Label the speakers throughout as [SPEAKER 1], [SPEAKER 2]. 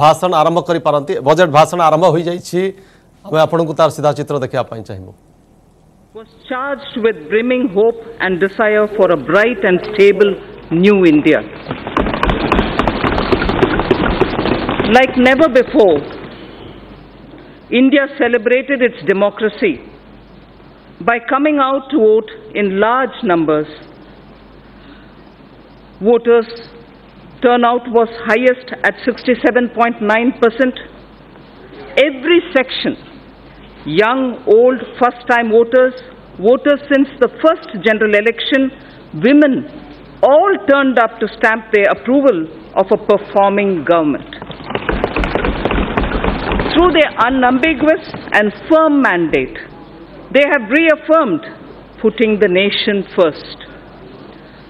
[SPEAKER 1] ଭାଷଣ ଆରମ୍ଭ କରିପାରନ୍ତି ବଜେଟ୍ ଭାଷଣ ଆରମ୍ଭ ହୋଇଯାଇଛି ଆମେ ଆପଣଙ୍କୁ ତାର ସିଧା ଚିତ୍ର ଦେଖିବା ପାଇଁ ଚାହିଁବୁ
[SPEAKER 2] was charged with brimming hope and desire for a bright and stable new India. Like never before, India celebrated its democracy by coming out to vote in large numbers. Voters' turnout was highest at 67.9%. Every section young, old, first time voters, voters since the first general election, women, all turned up to stamp their approval of a performing government. Through their unambiguous and firm mandate, they have reaffirmed putting the nation first.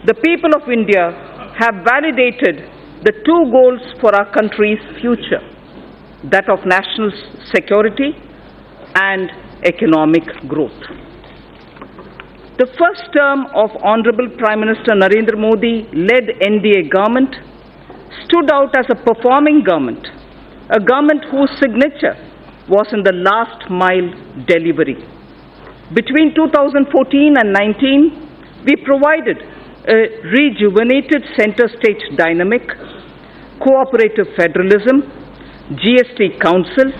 [SPEAKER 2] The people of India have validated the two goals for our country's future that of national security and economic growth. The first term of Honorable Prime Minister Narendra Modi led NDA government stood out as a performing government, a government whose signature was in the last mile delivery. Between 2014 and 19, we provided a rejuvenated center stage dynamic, cooperative federalism, GST Council,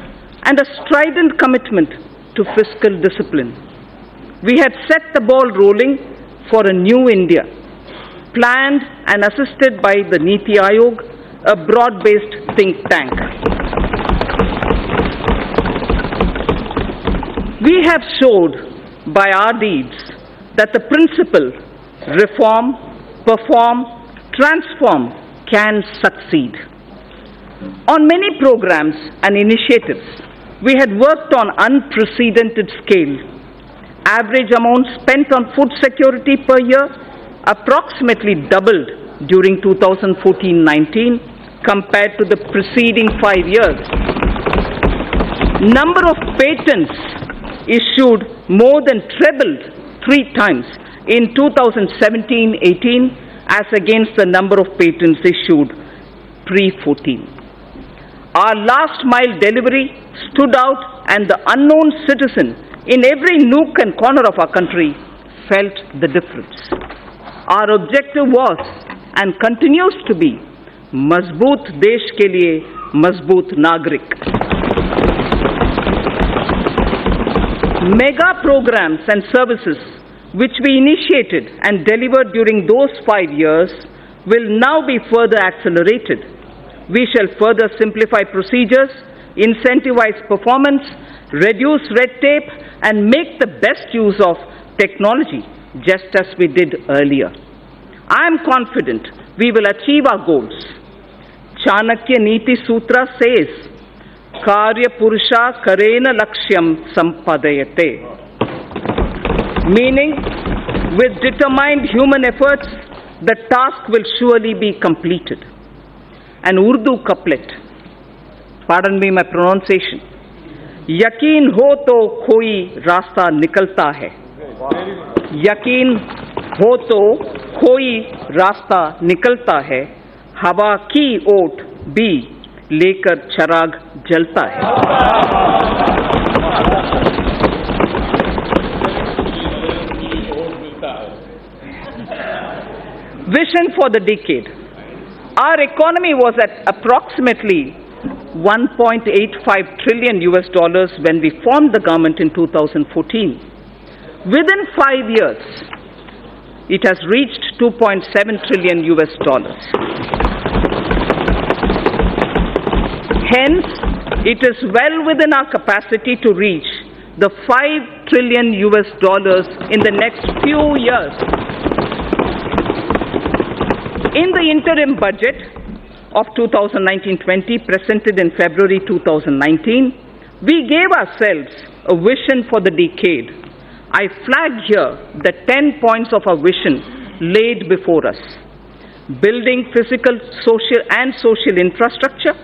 [SPEAKER 2] and a strident commitment to fiscal discipline. We had set the ball rolling for a new India, planned and assisted by the Niti Aayog, a broad based think tank. We have showed by our deeds that the principle reform, perform, transform can succeed. On many programs and initiatives, we had worked on unprecedented scale. Average amount spent on food security per year approximately doubled during 2014-19 compared to the preceding five years. Number of patents issued more than trebled three times in 2017-18 as against the number of patents issued pre-14. Our last mile delivery stood out and the unknown citizen in every nook and corner of our country felt the difference. Our objective was and continues to be मजबूत देश के लिए मजबूत नागरिक Mega programs and services which we initiated and delivered during those five years will now be further accelerated. We shall further simplify procedures, incentivize performance, reduce red tape, and make the best use of technology, just as we did earlier. I am confident we will achieve our goals. Chanakya Niti Sutra says, Karya Purusha Karena Lakshyam Sampadayate. Meaning, with determined human efforts, the task will surely be completed. An Urdu couplet, pardon me my pronunciation, यकीन हो तो कोई रास्ता निकलता है यकीन हो तो कोई रास्ता निकलता है हवा की ओट भी लेकर चराग जलता है Vision for the decade. Our economy was at approximately 1.85 trillion US dollars when we formed the government in 2014. Within five years, it has reached 2.7 trillion US dollars. Hence, it is well within our capacity to reach the 5 trillion US dollars in the next few years. In the interim budget of 2019-20 presented in February 2019, we gave ourselves a vision for the decade. I flag here the 10 points of our vision laid before us. Building physical, social and social infrastructure,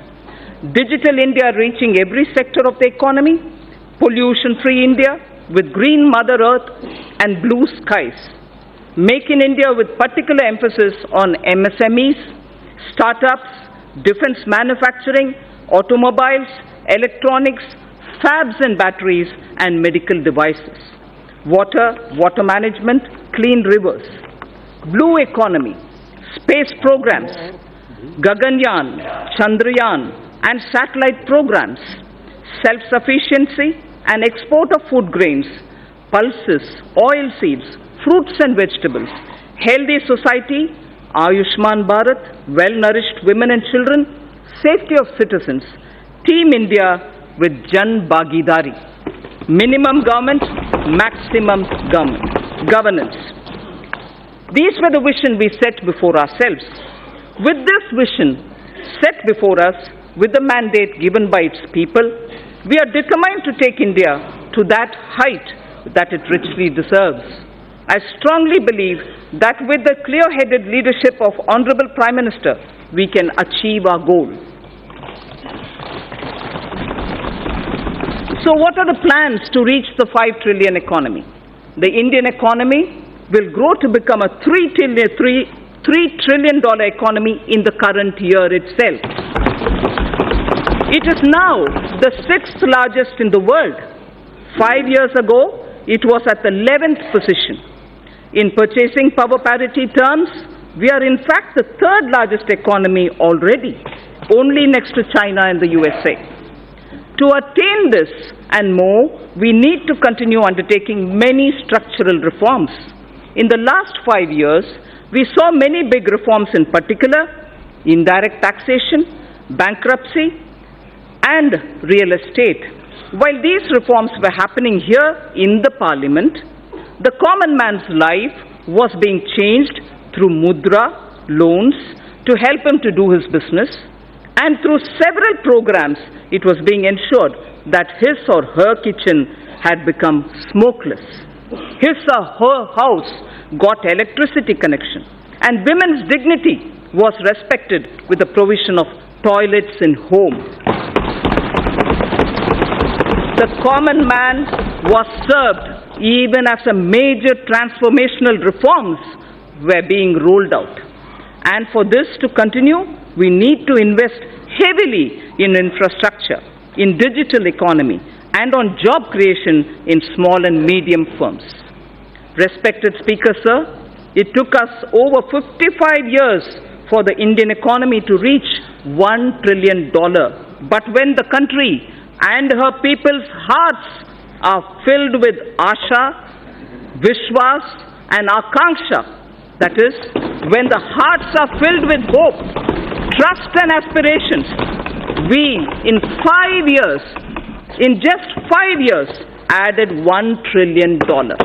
[SPEAKER 2] digital India reaching every sector of the economy, pollution-free India with green Mother Earth and blue skies, Make in India with particular emphasis on MSMEs, startups, defense manufacturing, automobiles, electronics, fabs and batteries, and medical devices. Water, water management, clean rivers, blue economy, space programs, Gaganyaan, Chandrayaan, and satellite programs, self-sufficiency and export of food grains, pulses, oil seeds, fruits and vegetables, healthy society, Ayushman Bharat, well-nourished women and children, safety of citizens, Team India with Jan Bhagidari, minimum government, maximum government, governance. These were the vision we set before ourselves. With this vision set before us, with the mandate given by its people, we are determined to take India to that height that it richly deserves. I strongly believe that with the clear-headed leadership of Honorable Prime Minister, we can achieve our goal. So what are the plans to reach the 5 trillion economy? The Indian economy will grow to become a 3 trillion, 3, 3 trillion dollar economy in the current year itself. It is now the sixth largest in the world. Five years ago, it was at the 11th position. In purchasing power parity terms, we are in fact the third largest economy already, only next to China and the USA. To attain this and more, we need to continue undertaking many structural reforms. In the last five years, we saw many big reforms in particular, indirect taxation, bankruptcy, and real estate. While these reforms were happening here in the parliament, the common man's life was being changed through mudra, loans, to help him to do his business, and through several programs, it was being ensured that his or her kitchen had become smokeless. His or her house got electricity connection, and women's dignity was respected with the provision of toilets in home. The common man was served even as a major transformational reforms were being rolled out. And for this to continue, we need to invest heavily in infrastructure, in digital economy, and on job creation in small and medium firms. Respected Speaker, sir, it took us over 55 years for the Indian economy to reach $1 trillion. But when the country and her people's hearts are filled with Asha, Vishwas, and Akanksha, that is, when the hearts are filled with hope, trust and aspirations, we, in five years, in just five years, added one trillion dollars.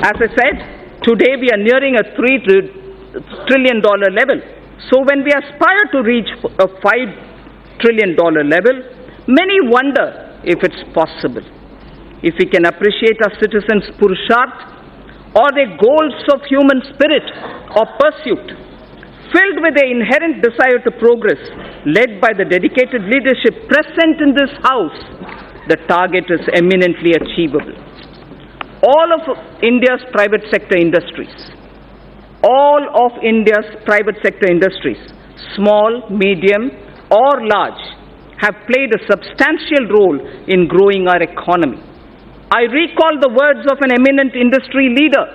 [SPEAKER 2] As I said, today we are nearing a three trillion dollar level. So when we aspire to reach a five trillion dollar level, many wonder if it's possible if we can appreciate our citizens' purusharth or their goals of human spirit or pursuit, filled with the inherent desire to progress, led by the dedicated leadership present in this House, the target is eminently achievable. All of India's private sector industries, all of India's private sector industries, small, medium, or large, have played a substantial role in growing our economy. I recall the words of an eminent industry leader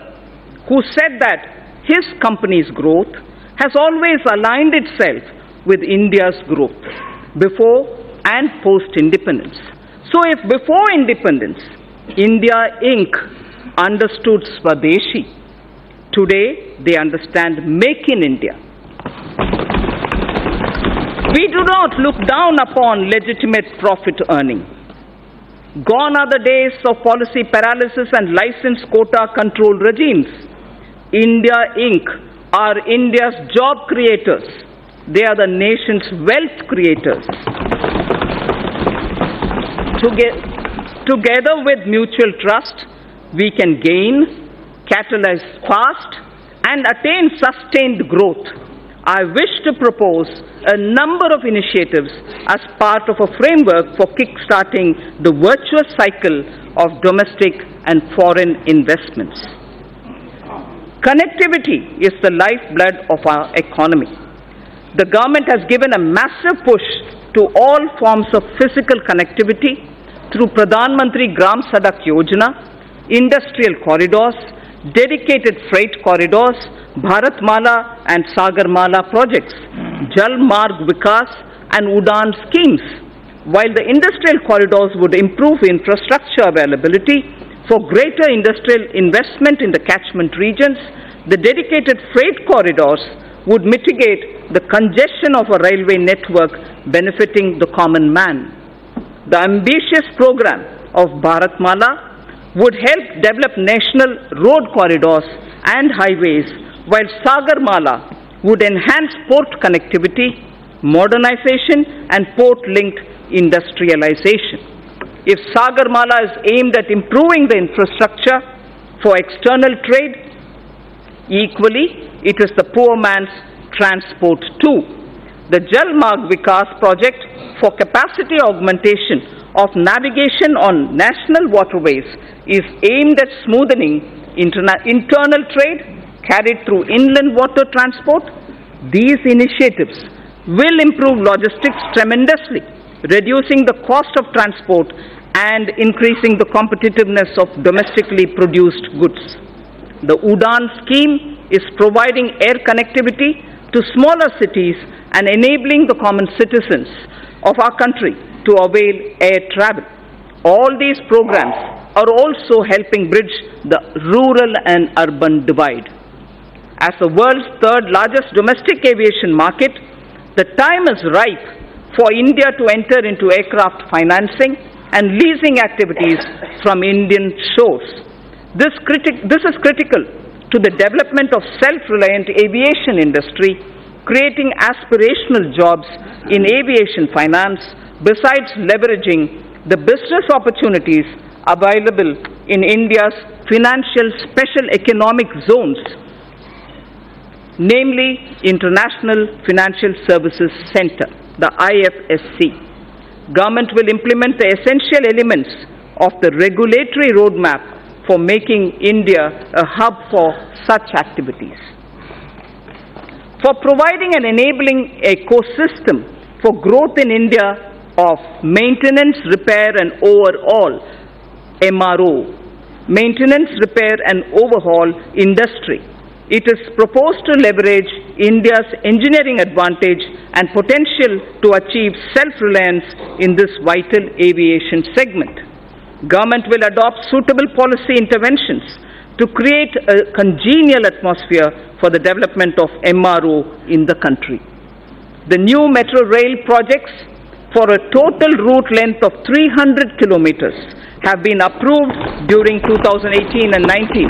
[SPEAKER 2] who said that his company's growth has always aligned itself with India's growth before and post independence. So, if before independence India Inc. understood Swadeshi, today they understand Make in India. We do not look down upon legitimate profit earning. Gone are the days of policy paralysis and license quota control regimes. India Inc. are India's job creators. They are the nation's wealth creators. Together with mutual trust, we can gain, catalyze fast, and attain sustained growth I wish to propose a number of initiatives as part of a framework for kick-starting the virtuous cycle of domestic and foreign investments. Connectivity is the lifeblood of our economy. The government has given a massive push to all forms of physical connectivity through Pradhan Mantri Gram Sadak Yojana, industrial corridors, dedicated freight corridors, Bharatmala and Sagarmala projects, Jal Marg Vikas and Udan schemes. While the industrial corridors would improve infrastructure availability for greater industrial investment in the catchment regions, the dedicated freight corridors would mitigate the congestion of a railway network benefiting the common man. The ambitious program of Bharatmala would help develop national road corridors and highways, while Sagarmala would enhance port connectivity, modernization, and port linked industrialization. If Sagarmala is aimed at improving the infrastructure for external trade, equally it is the poor man's transport too. The Jal Marg Vikas project for capacity augmentation of navigation on national waterways is aimed at smoothing internal trade carried through inland water transport. These initiatives will improve logistics tremendously, reducing the cost of transport and increasing the competitiveness of domestically produced goods. The UDAN scheme is providing air connectivity to smaller cities and enabling the common citizens of our country to avail air travel. All these programs are also helping bridge the rural and urban divide. As the world's third largest domestic aviation market, the time is ripe for India to enter into aircraft financing and leasing activities from Indian shores. This, this is critical to the development of self-reliant aviation industry, creating aspirational jobs in aviation finance, besides leveraging the business opportunities available in India's financial special economic zones, namely International Financial Services Center, the IFSC. Government will implement the essential elements of the regulatory roadmap for making India a hub for such activities. For providing an enabling a ecosystem for growth in India of maintenance, repair and overhaul, MRO, maintenance, repair and overhaul industry. It is proposed to leverage India's engineering advantage and potential to achieve self-reliance in this vital aviation segment. Government will adopt suitable policy interventions to create a congenial atmosphere for the development of MRO in the country. The new metro rail projects for a total route length of 300 kilometers have been approved during 2018 and 19.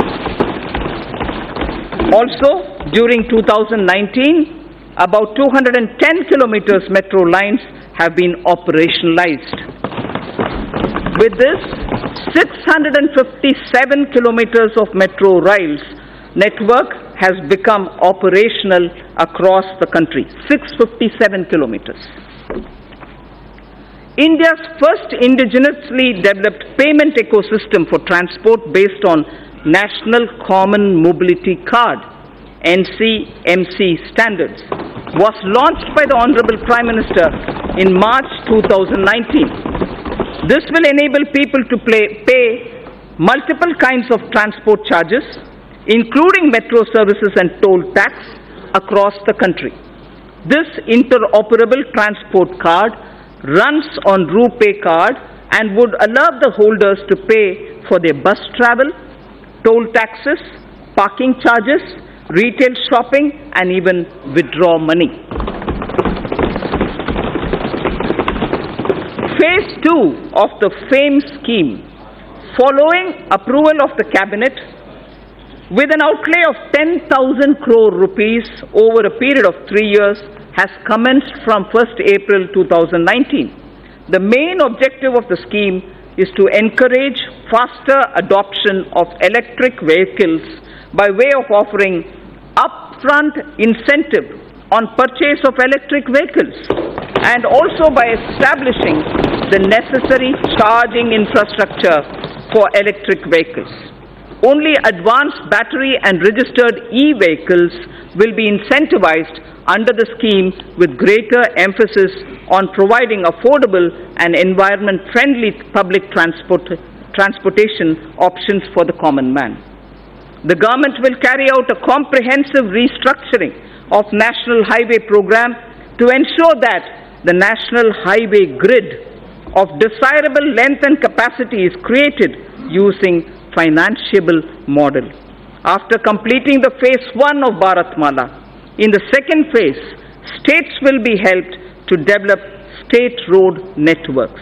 [SPEAKER 2] Also, during 2019, about 210 kilometers metro lines have been operationalized. With this, 657 kilometers of metro rails network has become operational across the country. 657 kilometers. India's first indigenously developed payment ecosystem for transport based on National Common Mobility Card NCMC standards was launched by the Honorable Prime Minister in March 2019. This will enable people to play, pay multiple kinds of transport charges, including metro services and toll tax, across the country. This interoperable transport card runs on RuPay card and would allow the holders to pay for their bus travel, toll taxes, parking charges, retail shopping, and even withdraw money. Phase 2 of the FAME scheme, following approval of the Cabinet, with an outlay of 10,000 crore rupees over a period of three years, has commenced from 1st April 2019. The main objective of the scheme is to encourage faster adoption of electric vehicles by way of offering upfront incentive on purchase of electric vehicles and also by establishing the necessary charging infrastructure for electric vehicles. only advanced battery and registered e-vehicles will be incentivized under the scheme with greater emphasis on providing affordable and environment-friendly public transport, transportation options for the common man. The government will carry out a comprehensive restructuring of National Highway Program to ensure that the National Highway Grid of desirable length and capacity is created using financiable model. After completing the phase one of Bharatmala, in the second phase, states will be helped to develop state road networks.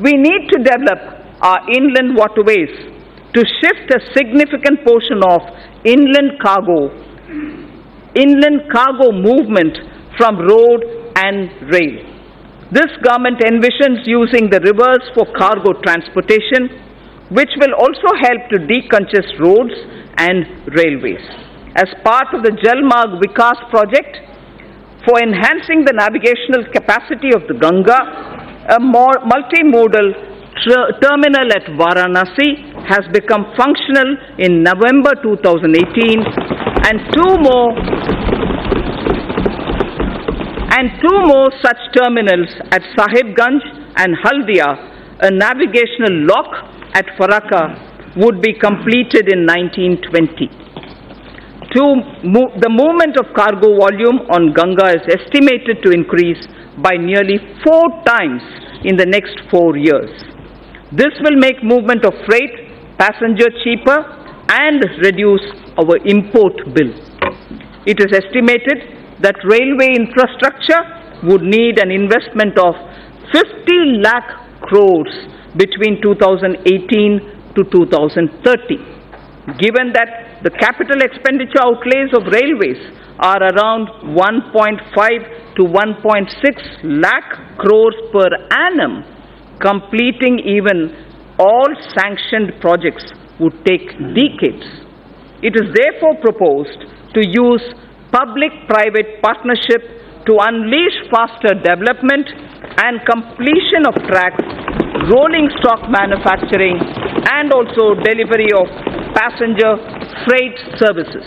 [SPEAKER 2] We need to develop our inland waterways to shift a significant portion of inland cargo, inland cargo movement from road and rail. This government envisions using the rivers for cargo transportation, which will also help to decongest roads and railways. As part of the Jalmarg Vikas project, for enhancing the navigational capacity of the Ganga, a more multimodal terminal at Varanasi has become functional in November 2018 and two more and two more such terminals at Sahibganj and Haldia, a navigational lock at Farakka would be completed in 1920. To mo- the movement of cargo volume on Ganga is estimated to increase by nearly four times in the next four years. This will make movement of freight, passenger cheaper and reduce our import bill. It is estimated that railway infrastructure would need an investment of 50 lakh crores between 2018 to 2030. Given that the capital expenditure outlays of railways are around 1.5 to 1.6 lakh crores per annum, completing even all sanctioned projects would take decades. It is therefore proposed to use public-private partnership to unleash faster development and completion of tracks, rolling stock manufacturing, and also delivery of passenger freight services.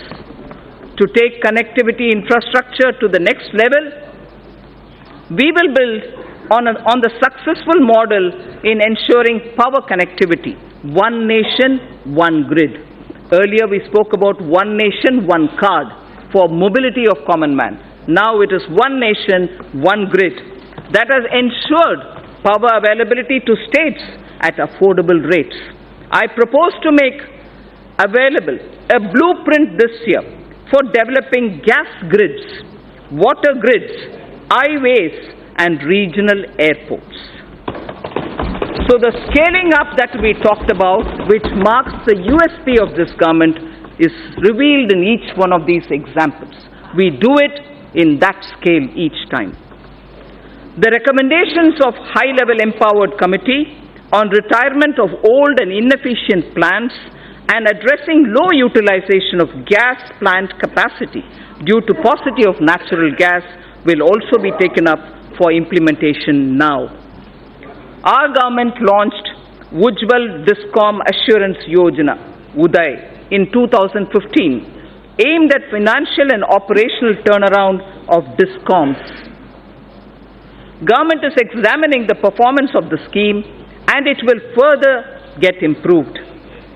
[SPEAKER 2] To take connectivity infrastructure to the next level, we will build on, a, on the successful model in ensuring power connectivity. One nation, one grid. Earlier we spoke about one nation, one card for mobility of common man. Now it is one nation, one grid that has ensured power availability to states at affordable rates. I propose to make available a blueprint this year for developing gas grids, water grids, highways, and regional airports. So the scaling up that we talked about, which marks the USP of this government, is revealed in each one of these examples. We do it in that scale each time. The recommendations of High Level Empowered Committee on retirement of old and inefficient plants and addressing low utilization of gas plant capacity due to paucity of natural gas will also be taken up for implementation now. Our government launched Ujjwal Discom Assurance Yojana, UDAY, in 2015, aimed at financial and operational turnaround of discoms. Government is examining the performance of the scheme and it will further get improved.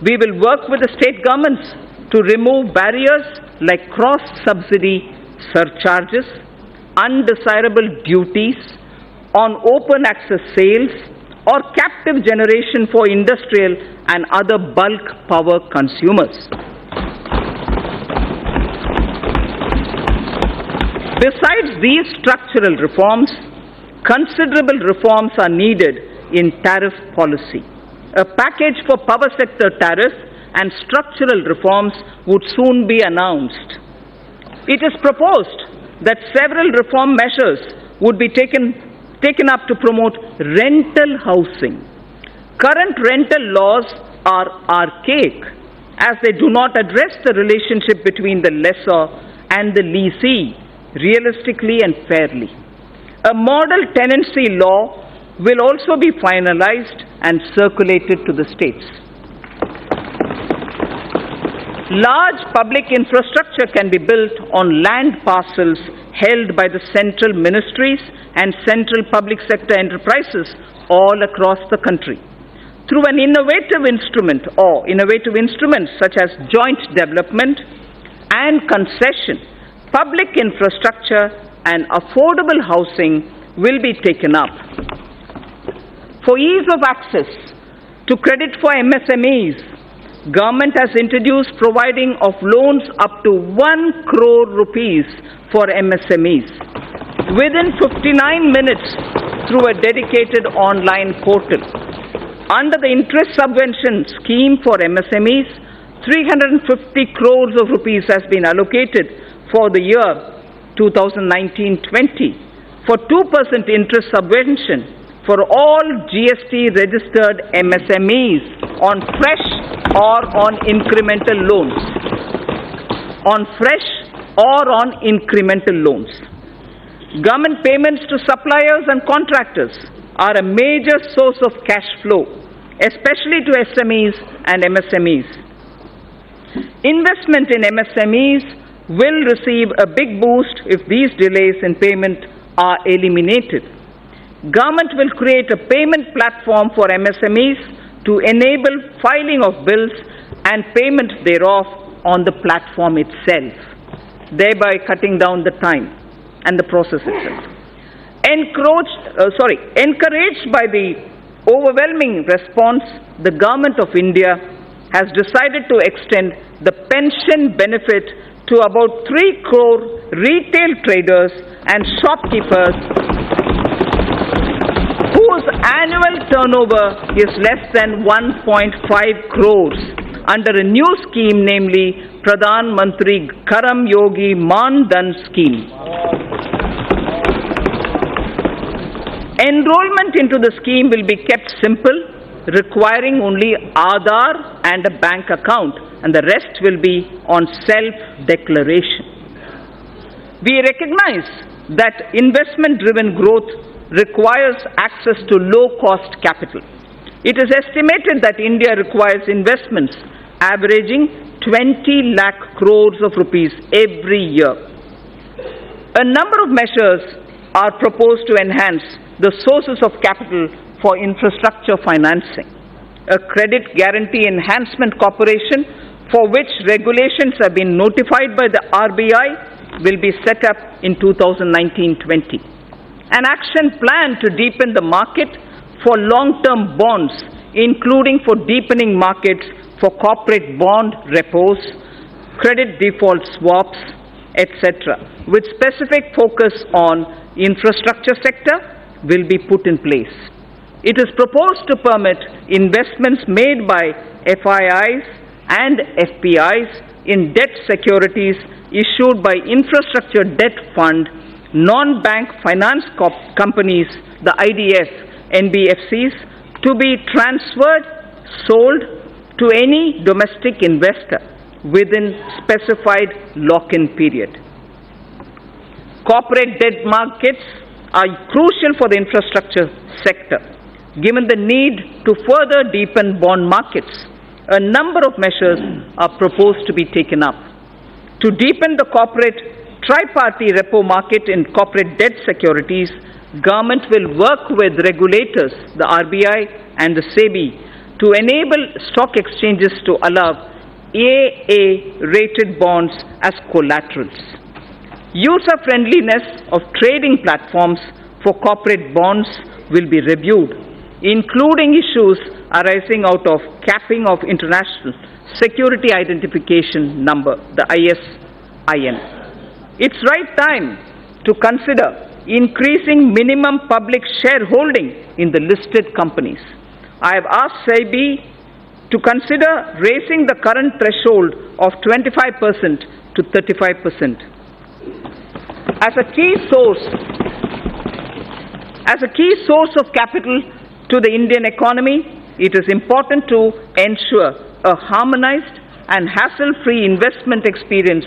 [SPEAKER 2] We will work with the state governments to remove barriers like cross-subsidy surcharges, undesirable duties on open access sales or captive generation for industrial and other bulk power consumers. Besides these structural reforms, considerable reforms are needed in tariff policy. A package for power sector tariff and structural reforms would soon be announced. It is proposed that several reform measures would be taken, taken up to promote rental housing. Current rental laws are archaic as they do not address the relationship between the lessor and the lessee realistically and fairly. A model tenancy law will also be finalized and circulated to the states. Large public infrastructure can be built on land parcels held by the central ministries and central public sector enterprises all across the country. Through an innovative instrument or innovative instruments such as joint development and concession, public infrastructure and affordable housing will be taken up. For ease of access to credit for MSMEs, government has introduced providing of loans up to 1 crore rupees for MSMEs within 59 minutes through a dedicated online portal. Under the interest subvention scheme for MSMEs, 350 crores of rupees has been allocated for the year 2019-20 for 2% interest subvention for all GST registered MSMEs on fresh or on incremental loans. On fresh or on incremental loans. Government payments to suppliers and contractors are a major source of cash flow, especially to SMEs and MSMEs. Investment in MSMEs will receive a big boost if these delays in payment are eliminated. Government will create a payment platform for MSMEs to enable filing of bills and payment thereof on the platform itself, thereby cutting down the time and the process itself. Encroached, uh, sorry, encouraged by the overwhelming response, the government of India has decided to extend the pension benefit to about 3 crore retail traders and shopkeepers whose annual turnover is less than 1.5 crores under a new scheme namely Pradhan Mantri Karam Yogi Man Dhan scheme. Enrollment into the scheme will be kept simple, requiring only Aadhaar and a bank account, and the rest will be on self-declaration. We recognize that investment-driven growth requires access to low-cost capital. It is estimated that India requires investments averaging 20 lakh crores of rupees every year. A number of measures are proposed to enhance the sources of capital for infrastructure financing. A credit guarantee enhancement corporation for which regulations have been notified by the RBI will be set up in 2019-20. An action plan to deepen the market for long-term bonds, including for deepening markets for corporate bond repos, credit default swaps, etc., with specific focus on infrastructure sector will be put in place. It is proposed to permit investments made by FIIs and FPIs in debt securities issued by Infrastructure Debt Fund, non-bank finance companies, the IDF, NBFCs, to be transferred, sold to any domestic investor within specified lock-in period. Corporate debt markets are crucial for the infrastructure sector. Given the need to further deepen bond markets, a number of measures are proposed to be taken up. To deepen the corporate tripartite repo market in corporate debt securities, government will work with regulators, the RBI and the SEBI, to enable stock exchanges to allow AA rated bonds as collaterals. User friendliness of trading platforms for corporate bonds will be reviewed, including issues arising out of capping of international security identification number, the ISIN. It's right time to consider increasing minimum public shareholding in the listed companies. I have asked SEBI to consider raising the current threshold of 25% to 35% as a key source as a key source of capital to the Indian economy, it is important to ensure a harmonized and hassle-free investment experience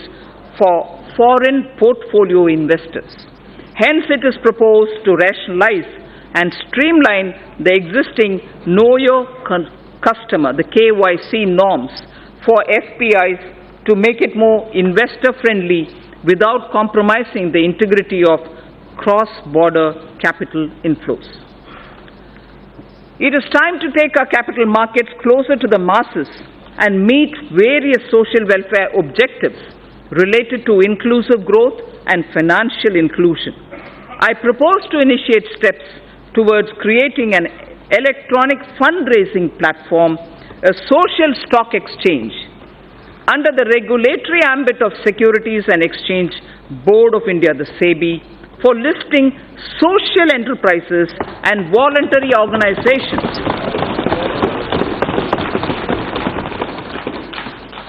[SPEAKER 2] for foreign portfolio investors. Hence, it is proposed to rationalize and streamline the existing Know Your Customer, the KYC norms for FPIs to make it more investor friendly without compromising the integrity of cross border capital inflows. It is time to take our capital markets closer to the masses and meet various social welfare objectives related to inclusive growth and financial inclusion. I propose to initiate steps towards creating an electronic fundraising platform, a social stock exchange, under the regulatory ambit of Securities and Exchange Board of India, the SEBI, for listing social enterprises and voluntary organizations.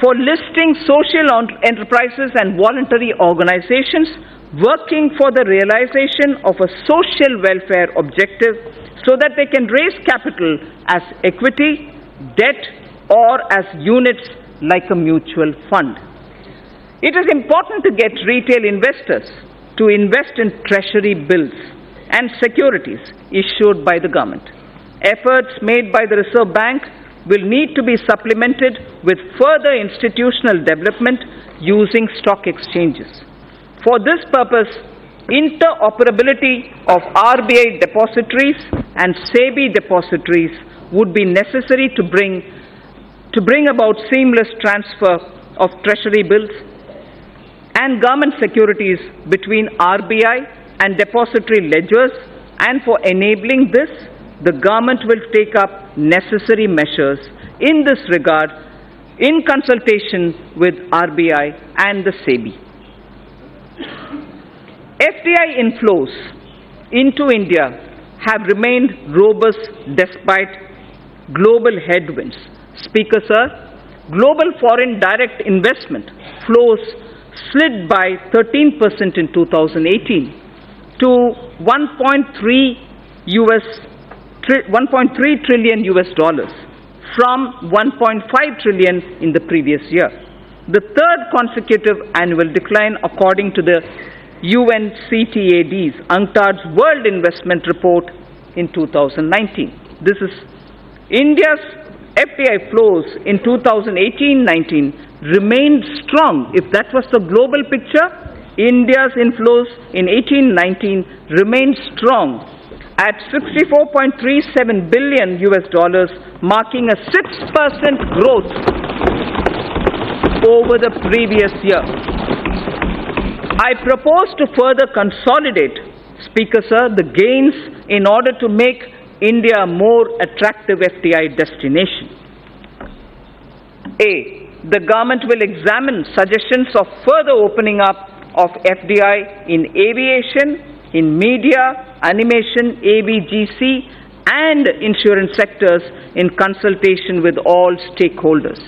[SPEAKER 2] For listing social enterprises and voluntary organizations working for the realization of a social welfare objective so that they can raise capital as equity, debt, or as units like a mutual fund. It is important to get retail investors to invest in treasury bills and securities issued by the government. Efforts made by the Reserve Bank will need to be supplemented with further institutional development using stock exchanges. For this purpose, interoperability of RBI depositories and SEBI depositories would be necessary to bring, to bring about seamless transfer of treasury bills and government securities between RBI and depository ledgers and for enabling this, the government will take up necessary measures in this regard in consultation with RBI and the SEBI. FDI inflows into India have remained robust despite global headwinds. Speaker, sir, global foreign direct investment flows slid by 13% in 2018 to 1.3 US 1.3 trillion US dollars from 1.5 trillion in the previous year. The third consecutive annual decline according to the UNCTAD's UNCTAD's World Investment Report in 2019. This is India's FDI flows in 2018-19 remained strong. If that was the global picture, India's inflows in 18-19 remained strong at 64.37 billion US dollars, marking a 6% growth over the previous year. I propose to further consolidate, Speaker Sir, the gains in order to make India a more attractive FDI destination. A. The government will examine suggestions of further opening up of FDI in aviation, in media, animation, AVGC, and insurance sectors in consultation with all stakeholders.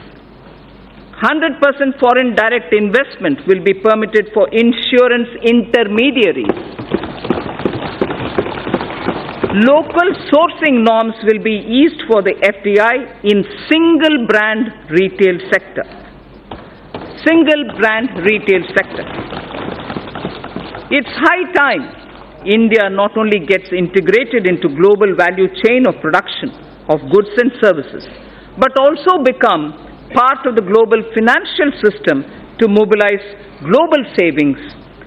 [SPEAKER 2] 100% foreign direct investment will be permitted for insurance intermediaries. Local sourcing norms will be eased for the FDI in single brand retail sector. Single brand retail sector. It's high time India not only gets integrated into global value chain of production of goods and services, but also become part of the global financial system to mobilize global savings,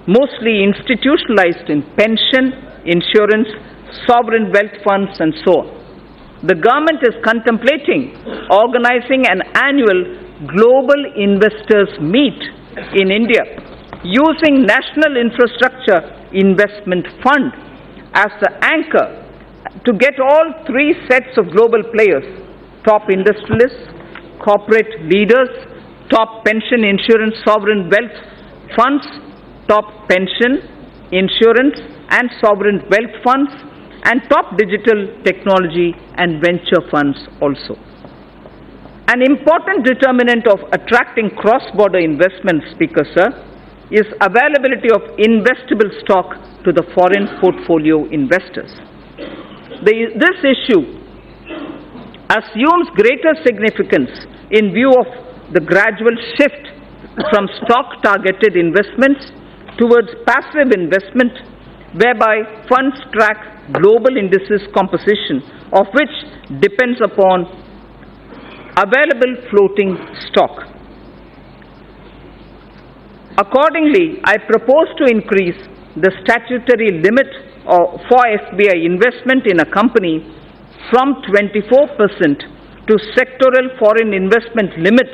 [SPEAKER 2] mostly institutionalized in pension, insurance, sovereign wealth funds, and so on. The government is contemplating organizing an annual global investors meet in India using National Infrastructure Investment Fund as the anchor to get all three sets of global players, top industrialists, corporate leaders, top pension insurance sovereign wealth funds, top pension, insurance and sovereign wealth funds, and top digital technology and venture funds also. An important determinant of attracting cross-border investment, Speaker Sir, is availability of investable stock to the foreign portfolio investors. The, this issue assumes greater significance in view of the gradual shift from stock targeted investments towards passive investment whereby funds track global indices composition of which depends upon available floating stock. Accordingly, I propose to increase the statutory limit for FPI investment in a company from 24% to sectoral foreign investment limit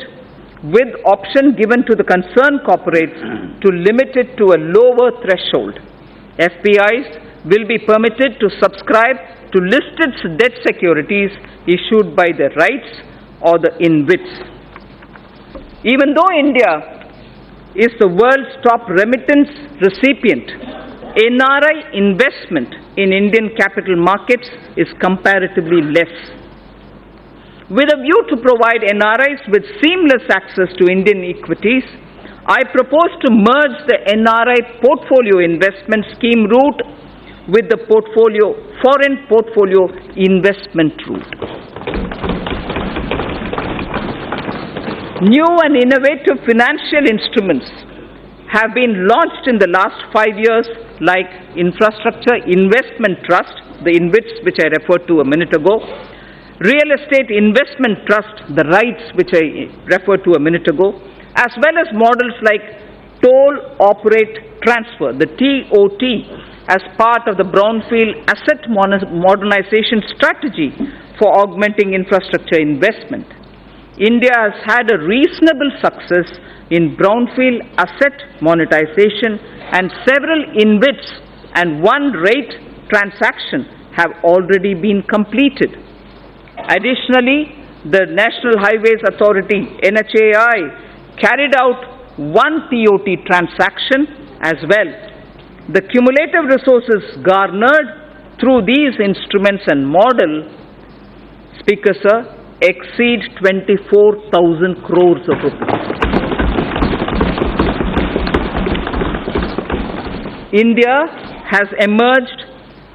[SPEAKER 2] with option given to the concerned corporates to limit it to a lower threshold. FPIs will be permitted to subscribe to listed debt securities issued by the REITs or the InvITs. Even though India is the world's top remittance recipient, NRI investment in Indian capital markets is comparatively less. With a view to provide NRIs with seamless access to Indian equities, I propose to merge the NRI portfolio investment scheme route with the portfolio foreign portfolio investment route. New and innovative financial instruments have been launched in the last five years like Infrastructure Investment Trust, the InvITs which I referred to a minute ago, Real Estate Investment Trust, the REITs which I referred to a minute ago, as well as models like Toll Operate Transfer, the TOT, as part of the Brownfield Asset Modernization Strategy for augmenting infrastructure investment. India has had a reasonable success in brownfield asset monetization and several InvITs and one REIT transaction have already been completed. Additionally, the National Highways Authority NHAI carried out one TOT transaction as well. The cumulative resources garnered through these instruments and model, Speaker Sir, exceed 24,000 crores of rupees. India has emerged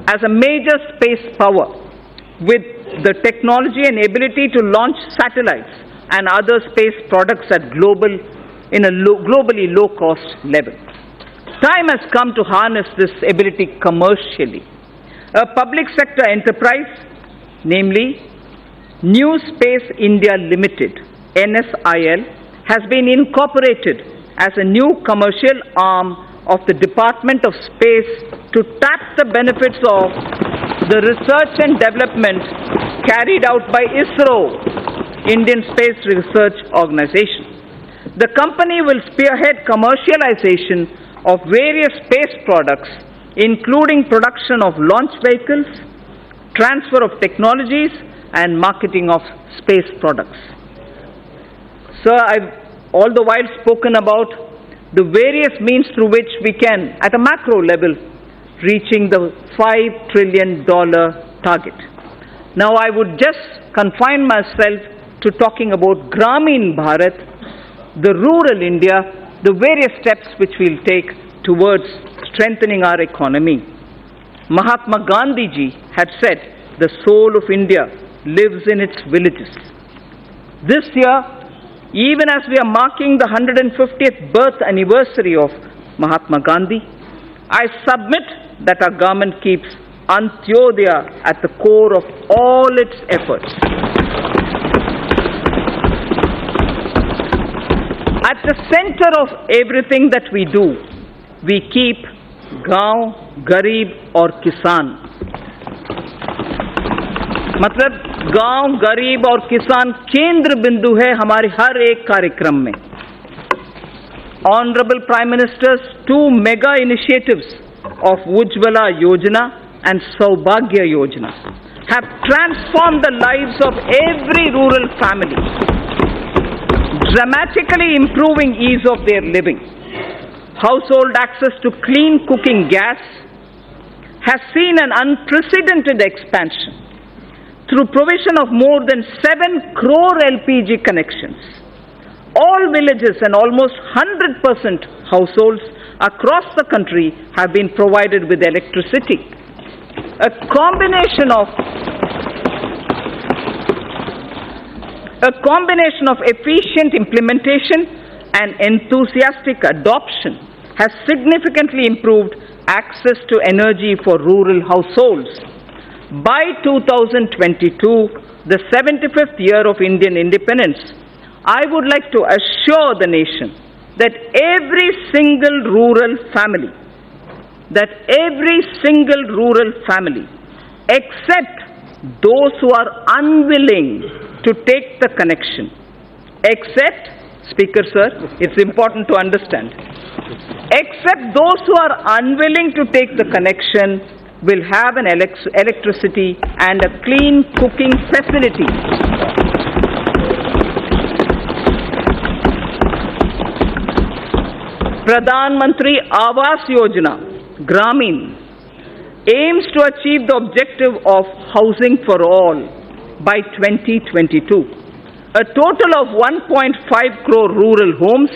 [SPEAKER 2] as a major space power with the technology and ability to launch satellites and other space products at global in a globally low cost level. Time has come to harness this ability commercially. A public sector enterprise, namely New Space India Limited, NSIL, has been incorporated as a new commercial arm of the Department of Space to tap the benefits of the research and development carried out by ISRO, Indian Space Research Organization. The company will spearhead commercialization of various space products, including production of launch vehicles, transfer of technologies, and marketing of space products. Sir, I've all the while spoken about the various means through which we can, at a macro level, reaching the $5 trillion target. Now, I would just confine myself to talking about Gramin Bharat, the rural India, the various steps which we'll take towards strengthening our economy. Mahatma Gandhi ji had said, the soul of India lives in its villages. This year, even as we are marking the 150th birth anniversary of Mahatma Gandhi, I submit that our government keeps Antyodaya at the core of all its efforts. At the center of everything that we do, we keep Gaon, Garib or Kisan मतलब गाँव, गरीब और किसान केंद्र बिंदु है हमारे हर एक कार्यक्रम में। Honourable prime minister's two mega initiative of Ujjwala Yojana and Saubhagya Yojana have transform the life of every rural family dramatically improving ease of their living household access to clean cooking gas has seen an unprecedented expansion through provision of more than 7 crore LPG connections. All villages and almost 100% households across the country have been provided with electricity. A combination of a combination of efficient implementation and enthusiastic adoption has significantly improved access to energy for rural households. By 2022, the 75th year of Indian independence, I would like to assure the nation that every single rural family, that every single rural family, except those who are unwilling to take the connection, except, Speaker Sir, it's important to understand, except those who are unwilling to take the connection will have an elec- electricity and a clean cooking facility. Pradhan Mantri Awas Yojana, Gramin, aims to achieve the objective of housing for all by 2022. A total of 1.5 crore rural homes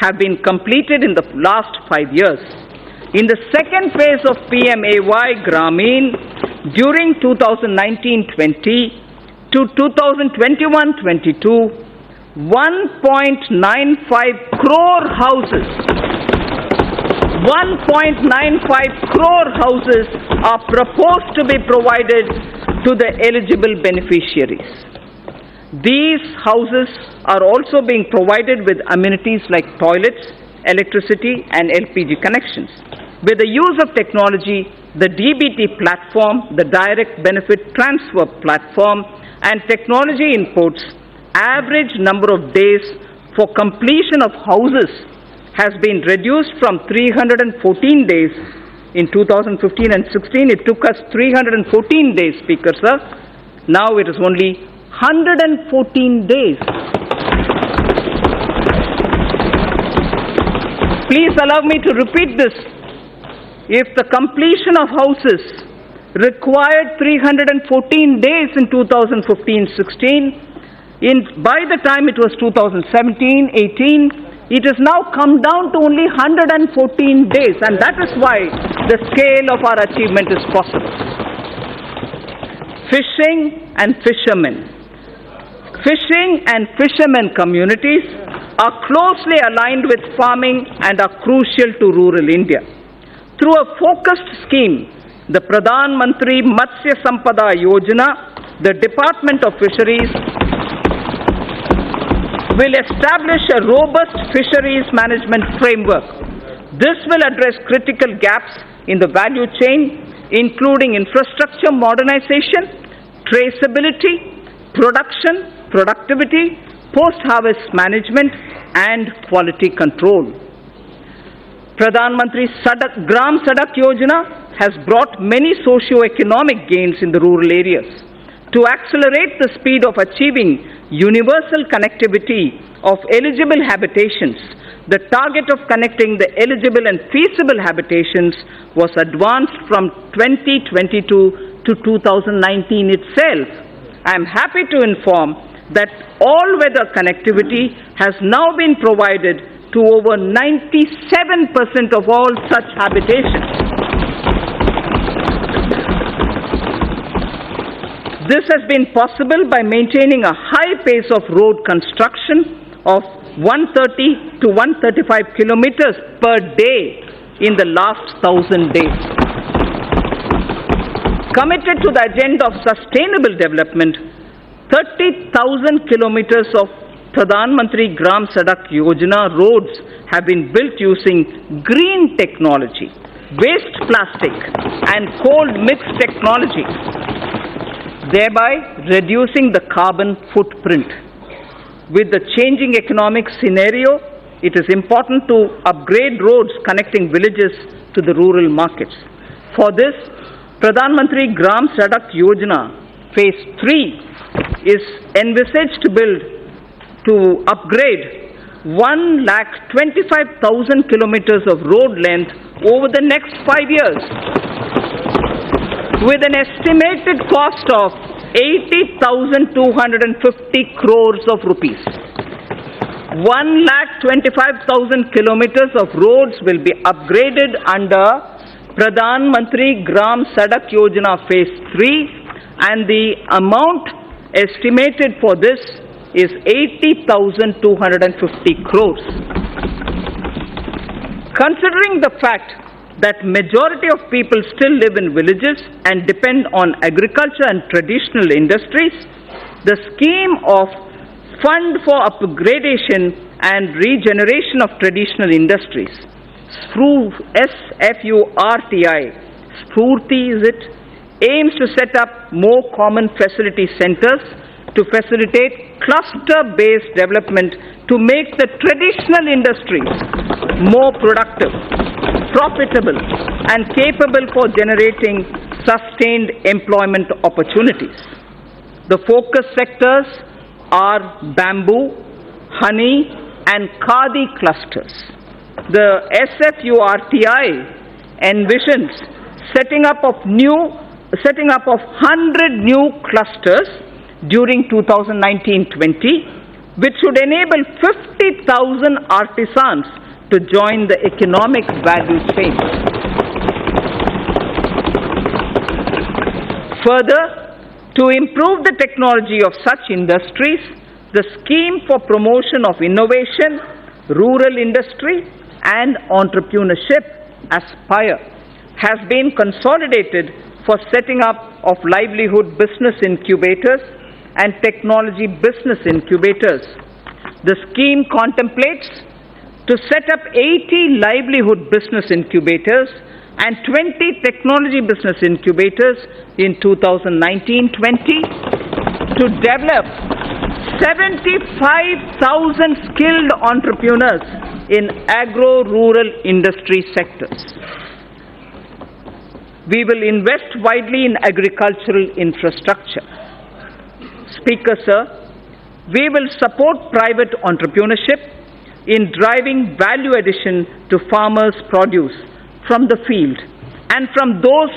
[SPEAKER 2] have been completed in the last five years. In the second phase of PMAY Gramin during 2019-20 to 2021-22, 1.95 crore houses 1.95 crore houses are proposed to be provided to the eligible beneficiaries. These houses are also being provided with amenities like toilets, electricity, and LPG connections. With the use of technology, the DBT platform, the direct benefit transfer platform, and technology inputs, average number of days for completion of houses has been reduced from 314 days in 2015 and 16. It took us 314 days, Speaker Sir. Now it is only 114 days. Please allow me to repeat this. If the completion of houses required 314 days in 2015-16, in, by the time it was 2017-18, it has now come down to only 114 days, and that is why the scale of our achievement is possible. Fishing and fishermen. Fishing and fishermen communities are closely aligned with farming and are crucial to rural India. Through a focused scheme, the Pradhan Mantri Matsya Sampada Yojana, the Department of Fisheries will establish a robust fisheries management framework. This will address critical gaps in the value chain, including infrastructure modernization, traceability, production, productivity, post-harvest management, and quality control. Pradhan Mantri Sadak, Gram Sadak Yojana has brought many socio-economic gains in the rural areas. To accelerate the speed of achieving universal connectivity of eligible habitations, the target of connecting the eligible and feasible habitations was advanced from 2022 to 2019 itself. I am happy to inform that all-weather connectivity has now been provided to over 97% of all such habitations. This has been possible by maintaining a high pace of road construction of 130 to 135 kilometers per day in the last thousand days. Committed to the agenda of sustainable development, 30,000 kilometers of Pradhan Mantri Gram Sadak Yojana roads have been built using green technology, waste plastic, and cold mix technology thereby reducing the carbon footprint. With the changing economic scenario, it is important to upgrade roads connecting villages to the rural markets. For this, Pradhan Mantri Gram Sadak Yojana Phase 3 is envisaged to build to upgrade 1 lakh 25,000 kilometers of road length over the next five years with an estimated cost of 80,250 crores of rupees. 1 lakh 25,000 kilometers of roads will be upgraded under Pradhan Mantri Gram Sadak Yojana Phase 3 and the amount estimated for this is 80,250 crores. Considering the fact that majority of people still live in villages and depend on agriculture and traditional industries, the scheme of fund for upgradation and regeneration of traditional industries. SFURTI, Spurti is it, aims to set up more common facility centers to facilitate cluster-based development to make the traditional industries more productive, profitable and capable for generating sustained employment opportunities. The focus sectors are bamboo, honey and khadi clusters. The SFURTI envisions setting up of new setting up of 100 new clusters during 2019-20 which should enable 50,000 artisans to join the economic value chain. Further, to improve the technology of such industries, the scheme for promotion of innovation, rural industry and entrepreneurship, ASPIRE, has been consolidated for setting up of livelihood business incubators and technology business incubators. The scheme contemplates to set up 80 livelihood business incubators and 20 technology business incubators in 2019-20 to develop 75,000 skilled entrepreneurs in agro-rural industry sectors. We will invest widely in agricultural infrastructure. Speaker, sir, we will support private entrepreneurship in driving value addition to farmers' produce from the field and from those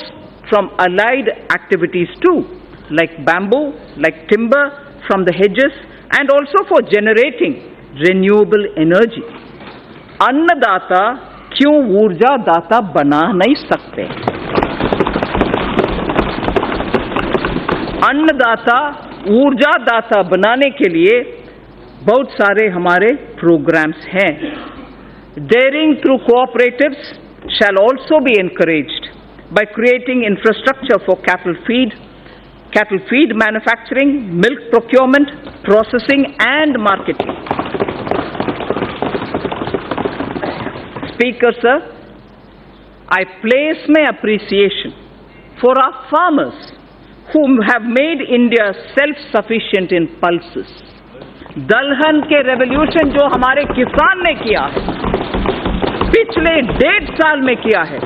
[SPEAKER 2] from allied activities too, like bamboo, like timber from the hedges, and also for generating renewable energy. अन्नदाता क्यों ऊर्जा दाता बना नहीं सकते अन्नदाता ऊर्जा दाता बनाने के लिए बहुत सारे हमारे प्रोग्राम्स हैं। Dairying through cooperative shall also be encouraged by creating infrastructure for cattle feed cattle feed manufacturing milk procurement processing and marketing speaker sir I place my appreciation for our farmers who have made India self-sufficient in pulses. दलहन के revolution जो हमारे किसान ने किया पिछले डेढ़ साल में किया है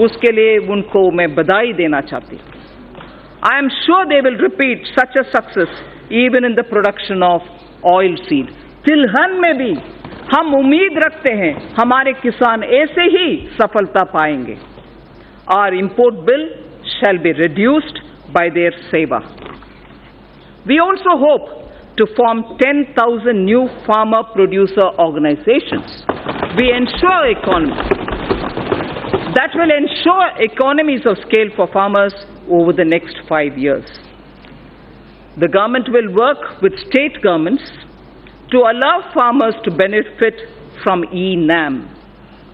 [SPEAKER 2] उसके लिए उनको मैं बधाई देना चाहती I am sure they will repeat such a success even in the production of oil seed तिलहन में भी हम उम्मीद रखते हैं हमारे किसान ऐसे ही सफलता पाएँगे our import bill shall be reduced by their seva. We also hope to form 10,000 new farmer producer organizations. We ensure economy. That will ensure economies of scale for farmers over the next five years. The government will work with state governments to allow farmers to benefit from e-NAM.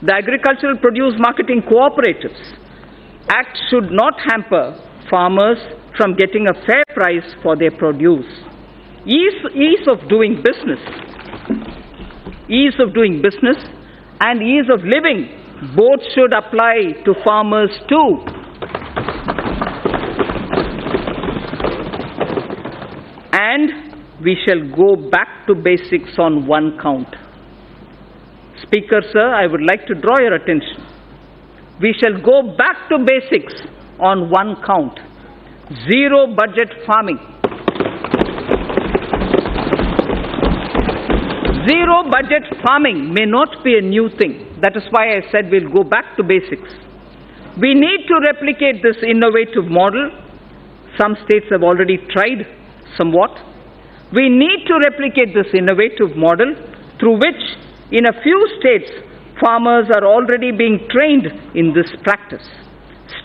[SPEAKER 2] The Agricultural Produce Marketing Cooperatives Act should not hamper farmers from getting a fair price for their produce. Ease, ease of doing business, ease of doing business and ease of living both should apply to farmers too. And we shall go back to basics on one count. Speaker, sir, I would like to draw your attention. We shall go back to basics on one count. Zero budget farming. Zero budget farming may not be a new thing. That is why I said we'll go back to basics. We need to replicate this innovative model. Some states have already tried somewhat. We need to replicate this innovative model through which, in a few states, farmers are already being trained in this practice.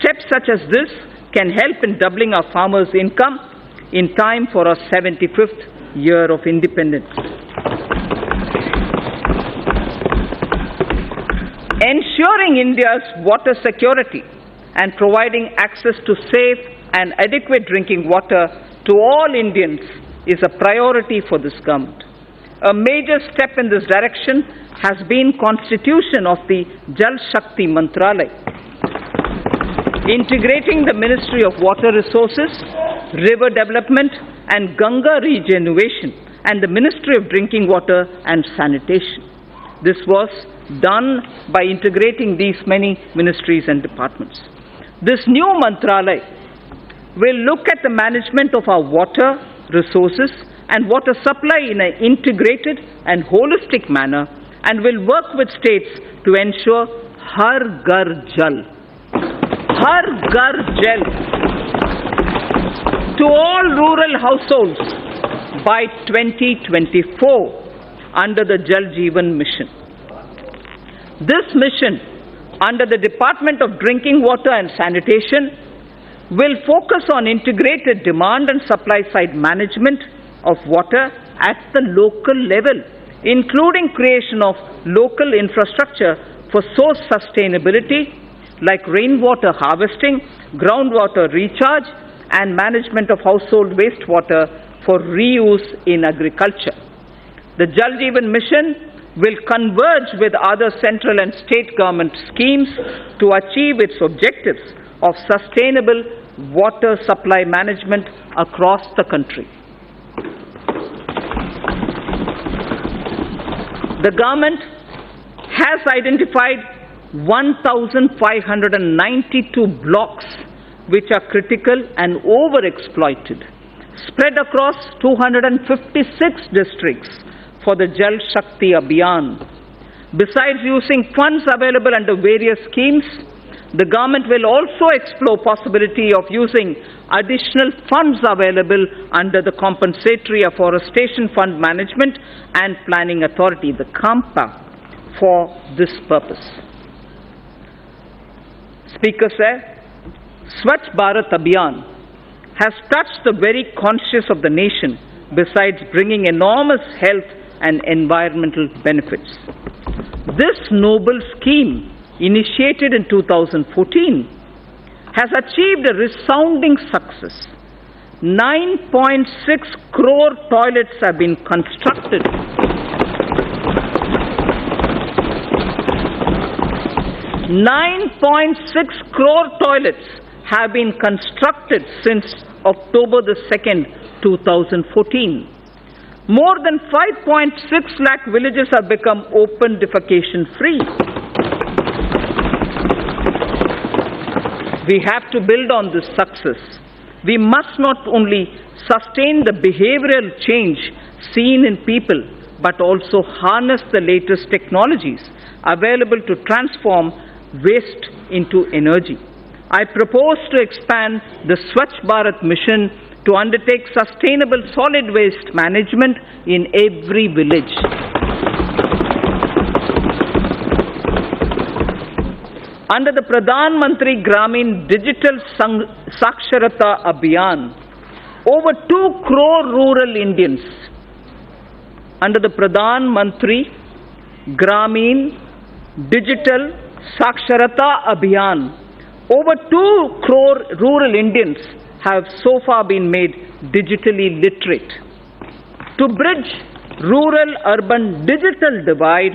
[SPEAKER 2] Steps such as this can help in doubling our farmers' income in time for our 75th year of independence. Ensuring India's water security and providing access to safe and adequate drinking water to all Indians is a priority for this government. A major step in this direction has been constitution of the Jal Shakti Mantralaya, integrating the Ministry of Water Resources, River Development and Ganga Regeneration and the Ministry of Drinking Water and Sanitation. This was done by integrating these many ministries and departments. This new Mantralaya will look at the management of our water resources and water supply in an integrated and holistic manner and will work with states to ensure Har Ghar Jal. Har Ghar Jal to all rural households by 2024 under the Jal Jeevan mission. This mission under the Department of Drinking Water and Sanitation will focus on integrated demand and supply side management of water at the local level, including creation of local infrastructure for source sustainability like rainwater harvesting, groundwater recharge, and management of household wastewater for reuse in agriculture. The Jal Jeevan mission will converge with other central and state government schemes to achieve its objectives of sustainable water supply management across the country. The government has identified 1,592 blocks which are critical and overexploited, spread across 256 districts for the Jal Shakti Abhiyan. Besides using funds available under various schemes, the government will also explore possibility of using additional funds available under the Compensatory Afforestation Fund Management and Planning Authority, the CAMPA, for this purpose. Speaker said, Swachh Bharat Abhiyan has touched the very conscience of the nation besides bringing enormous health and environmental benefits. This noble scheme, initiated in 2014, has achieved a resounding success. 9.6 crore toilets have been constructed. 9.6 crore toilets have been constructed since October the 2nd, 2014. More than 5.6 lakh villages have become open defecation free. We have to build on this success. We must not only sustain the behavioral change seen in people, but also harness the latest technologies available to transform waste into energy. I propose to expand the Swachh Bharat mission to undertake sustainable solid waste management in every village. Under the Pradhan Mantri Gramin Digital Saksharata Abhiyan, over 2 crore rural Indians under the Pradhan Mantri Gramin Digital Saksharata Abhiyan, over 2 crore rural Indians have so far been made digitally literate. To bridge rural urban digital divide,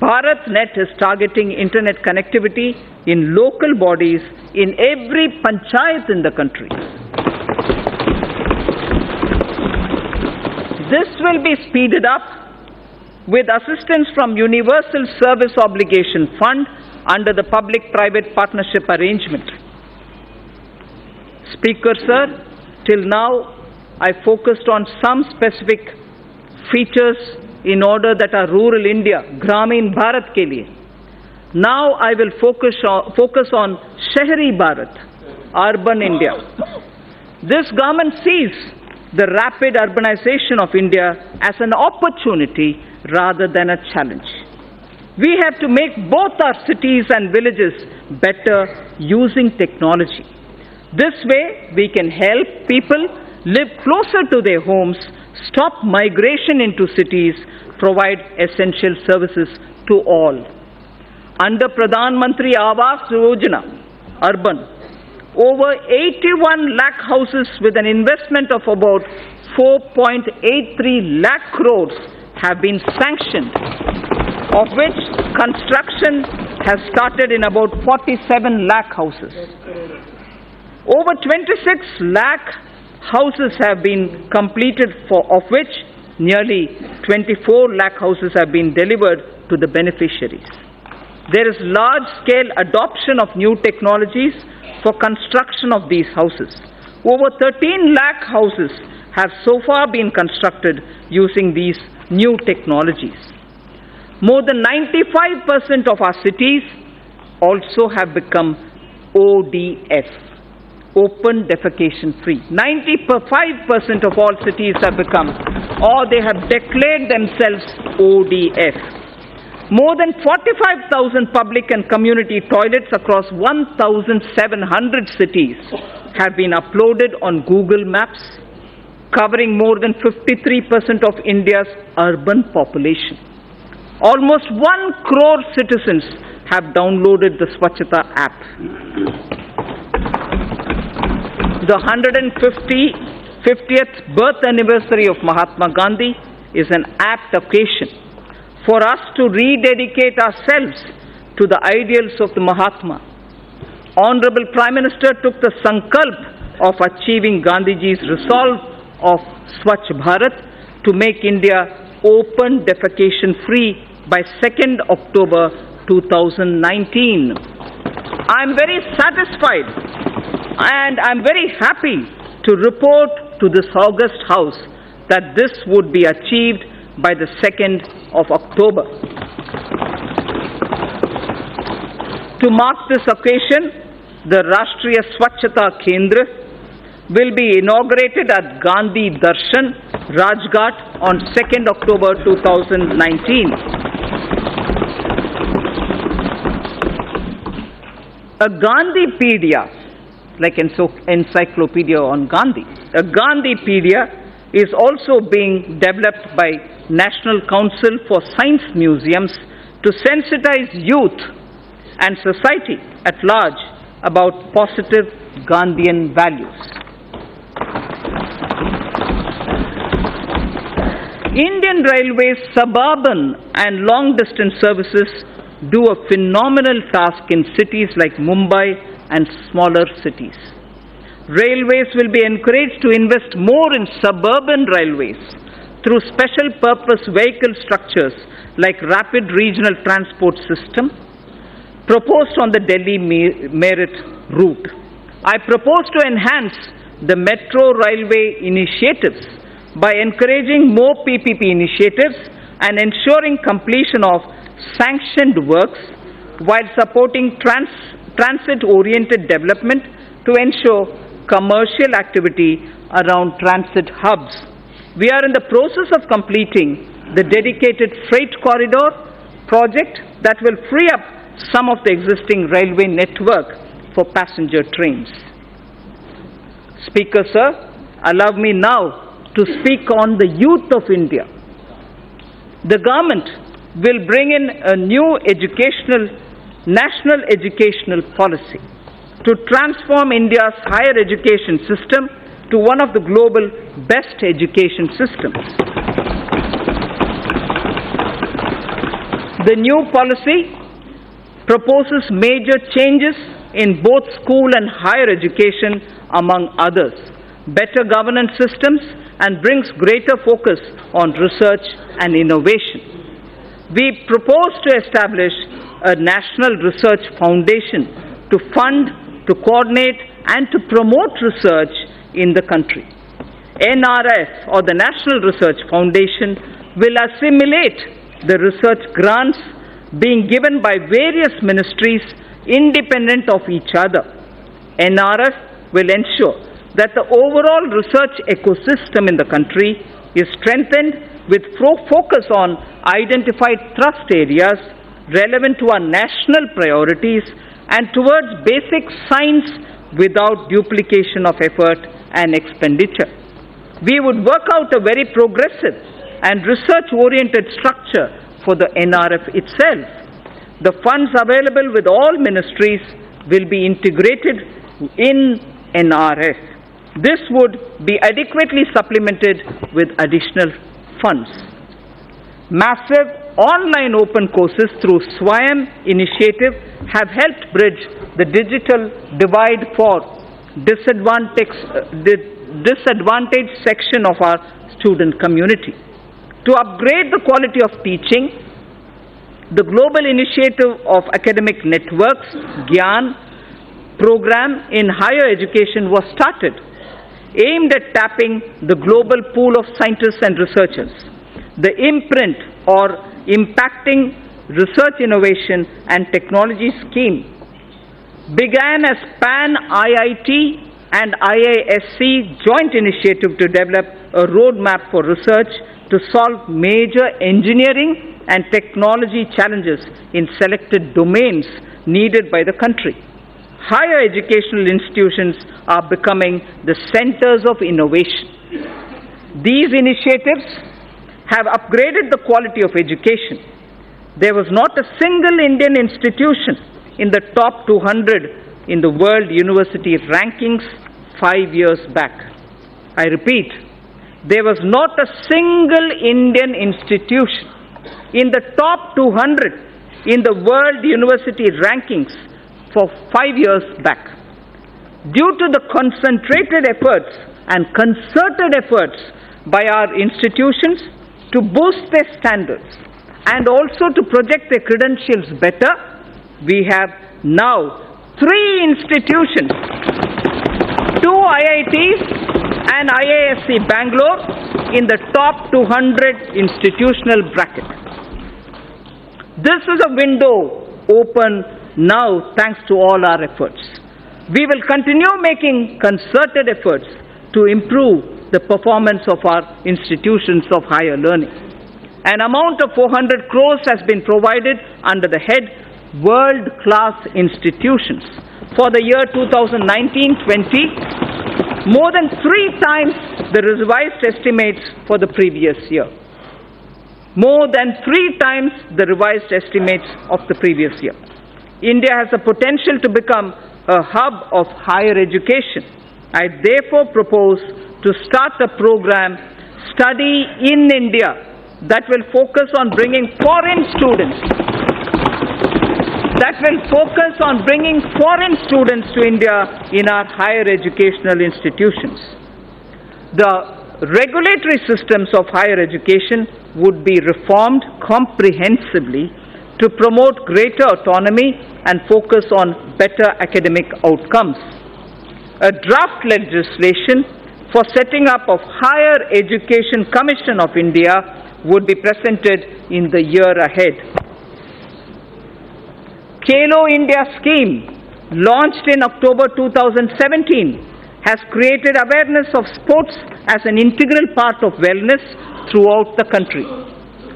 [SPEAKER 2] BharatNet is targeting internet connectivity in local bodies in every panchayat in the country. This will be speeded up with assistance from Universal Service Obligation Fund under the public-private partnership arrangement. Speaker, sir, till now I focused on some specific features in order that our rural India, Gramin Bharat ke liye. Now I will focus on, focus on Shahri Bharat, urban India. This government sees the rapid urbanization of India as an opportunity rather than a challenge. We have to make both our cities and villages better using technology. This way, we can help people live closer to their homes, stop migration into cities, provide essential services to all. Under Pradhan Mantri Awas Yojana, urban, over 81 lakh houses with an investment of about 4.83 lakh crores have been sanctioned, of which construction has started in about 47 lakh houses. Over 26 lakh houses have been completed, for, of which nearly 24 lakh houses have been delivered to the beneficiaries. There is large scale adoption of new technologies for construction of these houses. Over 13 lakh houses have so far been constructed using these new technologies. More than 95% of our cities also have become ODF, open defecation free. 95% of all cities have become, or they have declared themselves ODF. More than 45,000 public and community toilets across 1,700 cities have been uploaded on Google Maps, covering more than 53% of India's urban population. Almost 1 crore citizens have downloaded the Swachhata app. The 150th birth anniversary of Mahatma Gandhi is an apt occasion for us to rededicate ourselves to the ideals of the Mahatma. Honorable Prime Minister took the sankalp of achieving Gandhiji's resolve of Swachh Bharat to make India open defecation free by 2nd October 2019. I'm very satisfied and I'm very happy to report to this August House that this would be achieved by the 2nd of October. To mark this occasion, the Rashtriya Swachhata Kendra will be inaugurated at Gandhi Darshan, Rajghat on 2nd October 2019. A Gandhipedia, like an encyclopedia on Gandhi, a Gandhipedia is also being developed by National Council for Science Museums to sensitize youth and society at large about positive Gandhian values. Indian Railways suburban and long distance services do a phenomenal task in cities like Mumbai and smaller cities. Railways will be encouraged to invest more in suburban railways through special purpose vehicle structures like rapid regional transport system proposed on the Delhi Meerut route. I propose to enhance the metro railway initiatives by encouraging more PPP initiatives and ensuring completion of sanctioned works while supporting trans transit oriented development to ensure commercial activity around transit hubs. We are in the process of completing the dedicated freight corridor project that will free up some of the existing railway network for passenger trains. Speaker, sir, allow me now to speak on the youth of India. The government will bring in a new educational, national educational policy to transform India's higher education system to one of the global best education systems. The new policy proposes major changes in both school and higher education, among others, better governance systems, and brings greater focus on research and innovation. We propose to establish a national research foundation to fund to coordinate and to promote research in the country. NRF or the National Research Foundation will assimilate the research grants being given by various ministries independent of each other. NRF will ensure that the overall research ecosystem in the country is strengthened with focus on identified thrust areas relevant to our national priorities and towards basic science without duplication of effort and expenditure. We would work out a very progressive and research oriented structure for the NRF itself. The funds available with all ministries will be integrated in NRF. This would be adequately supplemented with additional funds. Massive online open courses through SWAYAM initiative have helped bridge the digital divide for disadvantaged, uh, disadvantaged section of our student community. To upgrade the quality of teaching, the global initiative of academic networks, GIAN, program in higher education was started, aimed at tapping the global pool of scientists and researchers. The imprint or impacting research innovation and technology scheme began as PAN IIT and IISc joint initiative to develop a roadmap for research to solve major engineering and technology challenges in selected domains needed by the country. Higher educational institutions are becoming the centers of innovation. These initiatives have upgraded the quality of education. There was not a single Indian institution in the top 200 in the world university rankings five years back. I repeat, there was not a single Indian institution in the top 200 in the world university rankings for five years back. Due to the concentrated efforts and concerted efforts by our institutions to boost their standards and also to project their credentials better, we have now three institutions, two IITs and IISc Bangalore in the top 200 institutional bracket. This is a window open now thanks to all our efforts. We will continue making concerted efforts to improve the performance of our institutions of higher learning. An amount of 400 crores has been provided under the head World Class Institutions for the year 2019-20, more than three times the revised estimates for the previous year. More than three times the revised estimates of the previous year. India has the potential to become a hub of higher education. I therefore propose to start a program, Study in India, that will focus on bringing foreign students, that will focus on bringing foreign students to India in our higher educational institutions. The regulatory systems of higher education would be reformed comprehensively to promote greater autonomy and focus on better academic outcomes. A draft legislation for setting up of Higher Education Commission of India would be presented in the year ahead. Khelo India scheme launched in October 2017 has created awareness of sports as an integral part of wellness throughout the country.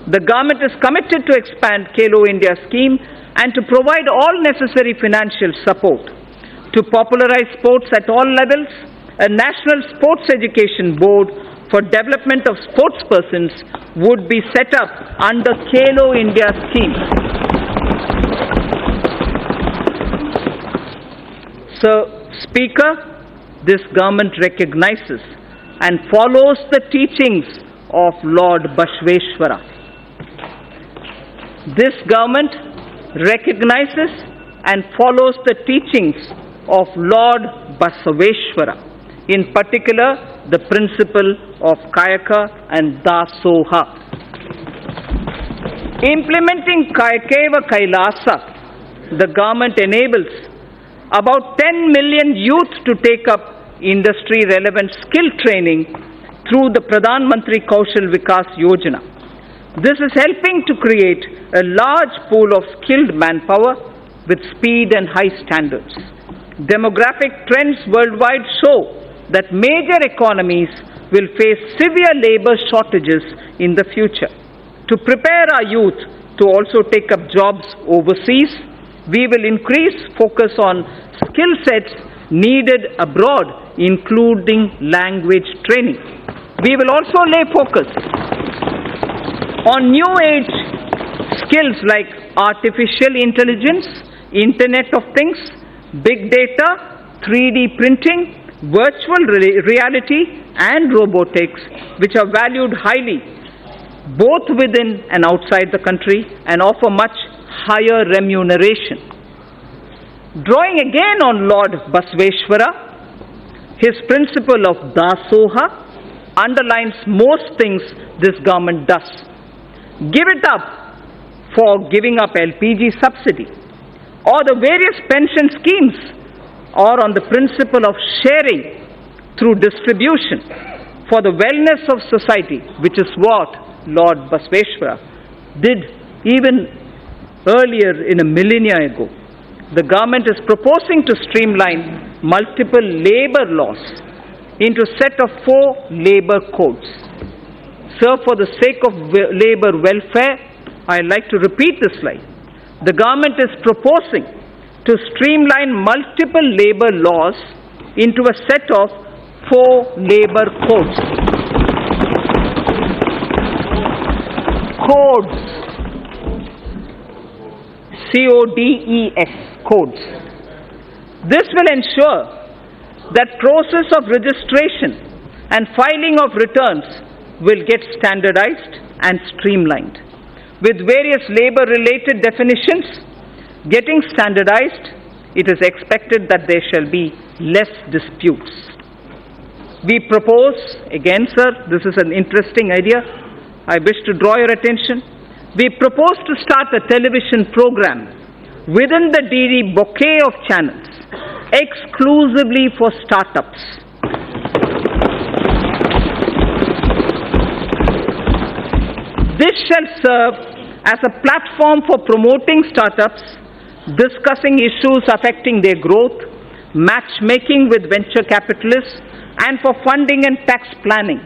[SPEAKER 2] The government is committed to expand Khelo India scheme and to provide all necessary financial support. To popularize sports at all levels, a national sports education board for development of sportspersons would be set up under Khelo India scheme. So, Speaker, this government recognizes and follows the teachings of Lord Basaveshwara. This government recognizes and follows the teachings of Lord Basaveshwara, in particular the principle of Kayaka and Dasoha. Implementing Kayakeva Kailasa, the government enables about 10 million youth to take up industry relevant skill training through the Pradhan Mantri Kaushal Vikas Yojana. This is helping to create a large pool of skilled manpower with speed and high standards. Demographic trends worldwide show that major economies will face severe labor shortages in the future. To prepare our youth to also take up jobs overseas, we will increase focus on skill sets needed abroad, including language training. We will also lay focus on new age skills like artificial intelligence, Internet of Things, big data, 3D printing, virtual reality, and robotics, which are valued highly both within and outside the country, and offer much higher remuneration. Drawing again on Lord Basaveshwara, his principle of Dasoha underlines most things this government does. Give it up for giving up LPG subsidy, or the various pension schemes, or on the principle of sharing through distribution for the wellness of society, which is what Lord Basaveshwara did even earlier in a millennia ago. The government is proposing to streamline multiple labor laws into a set of four labor codes. So, for the sake of labor welfare, I'd like to repeat this slide. The government is proposing to streamline multiple labor laws into a set of four labor codes. Codes. C O D E S. Codes. This will ensure that process of registration and filing of returns will get standardized and streamlined. With various labor related definitions getting standardized, it is expected that there shall be less disputes. We propose, again, sir, this is an interesting idea. I wish to draw your attention. We propose to start a television program within the DD bouquet of channels exclusively for startups. This shall serve as a platform for promoting startups, discussing issues affecting their growth, matchmaking with venture capitalists, and for funding and tax planning.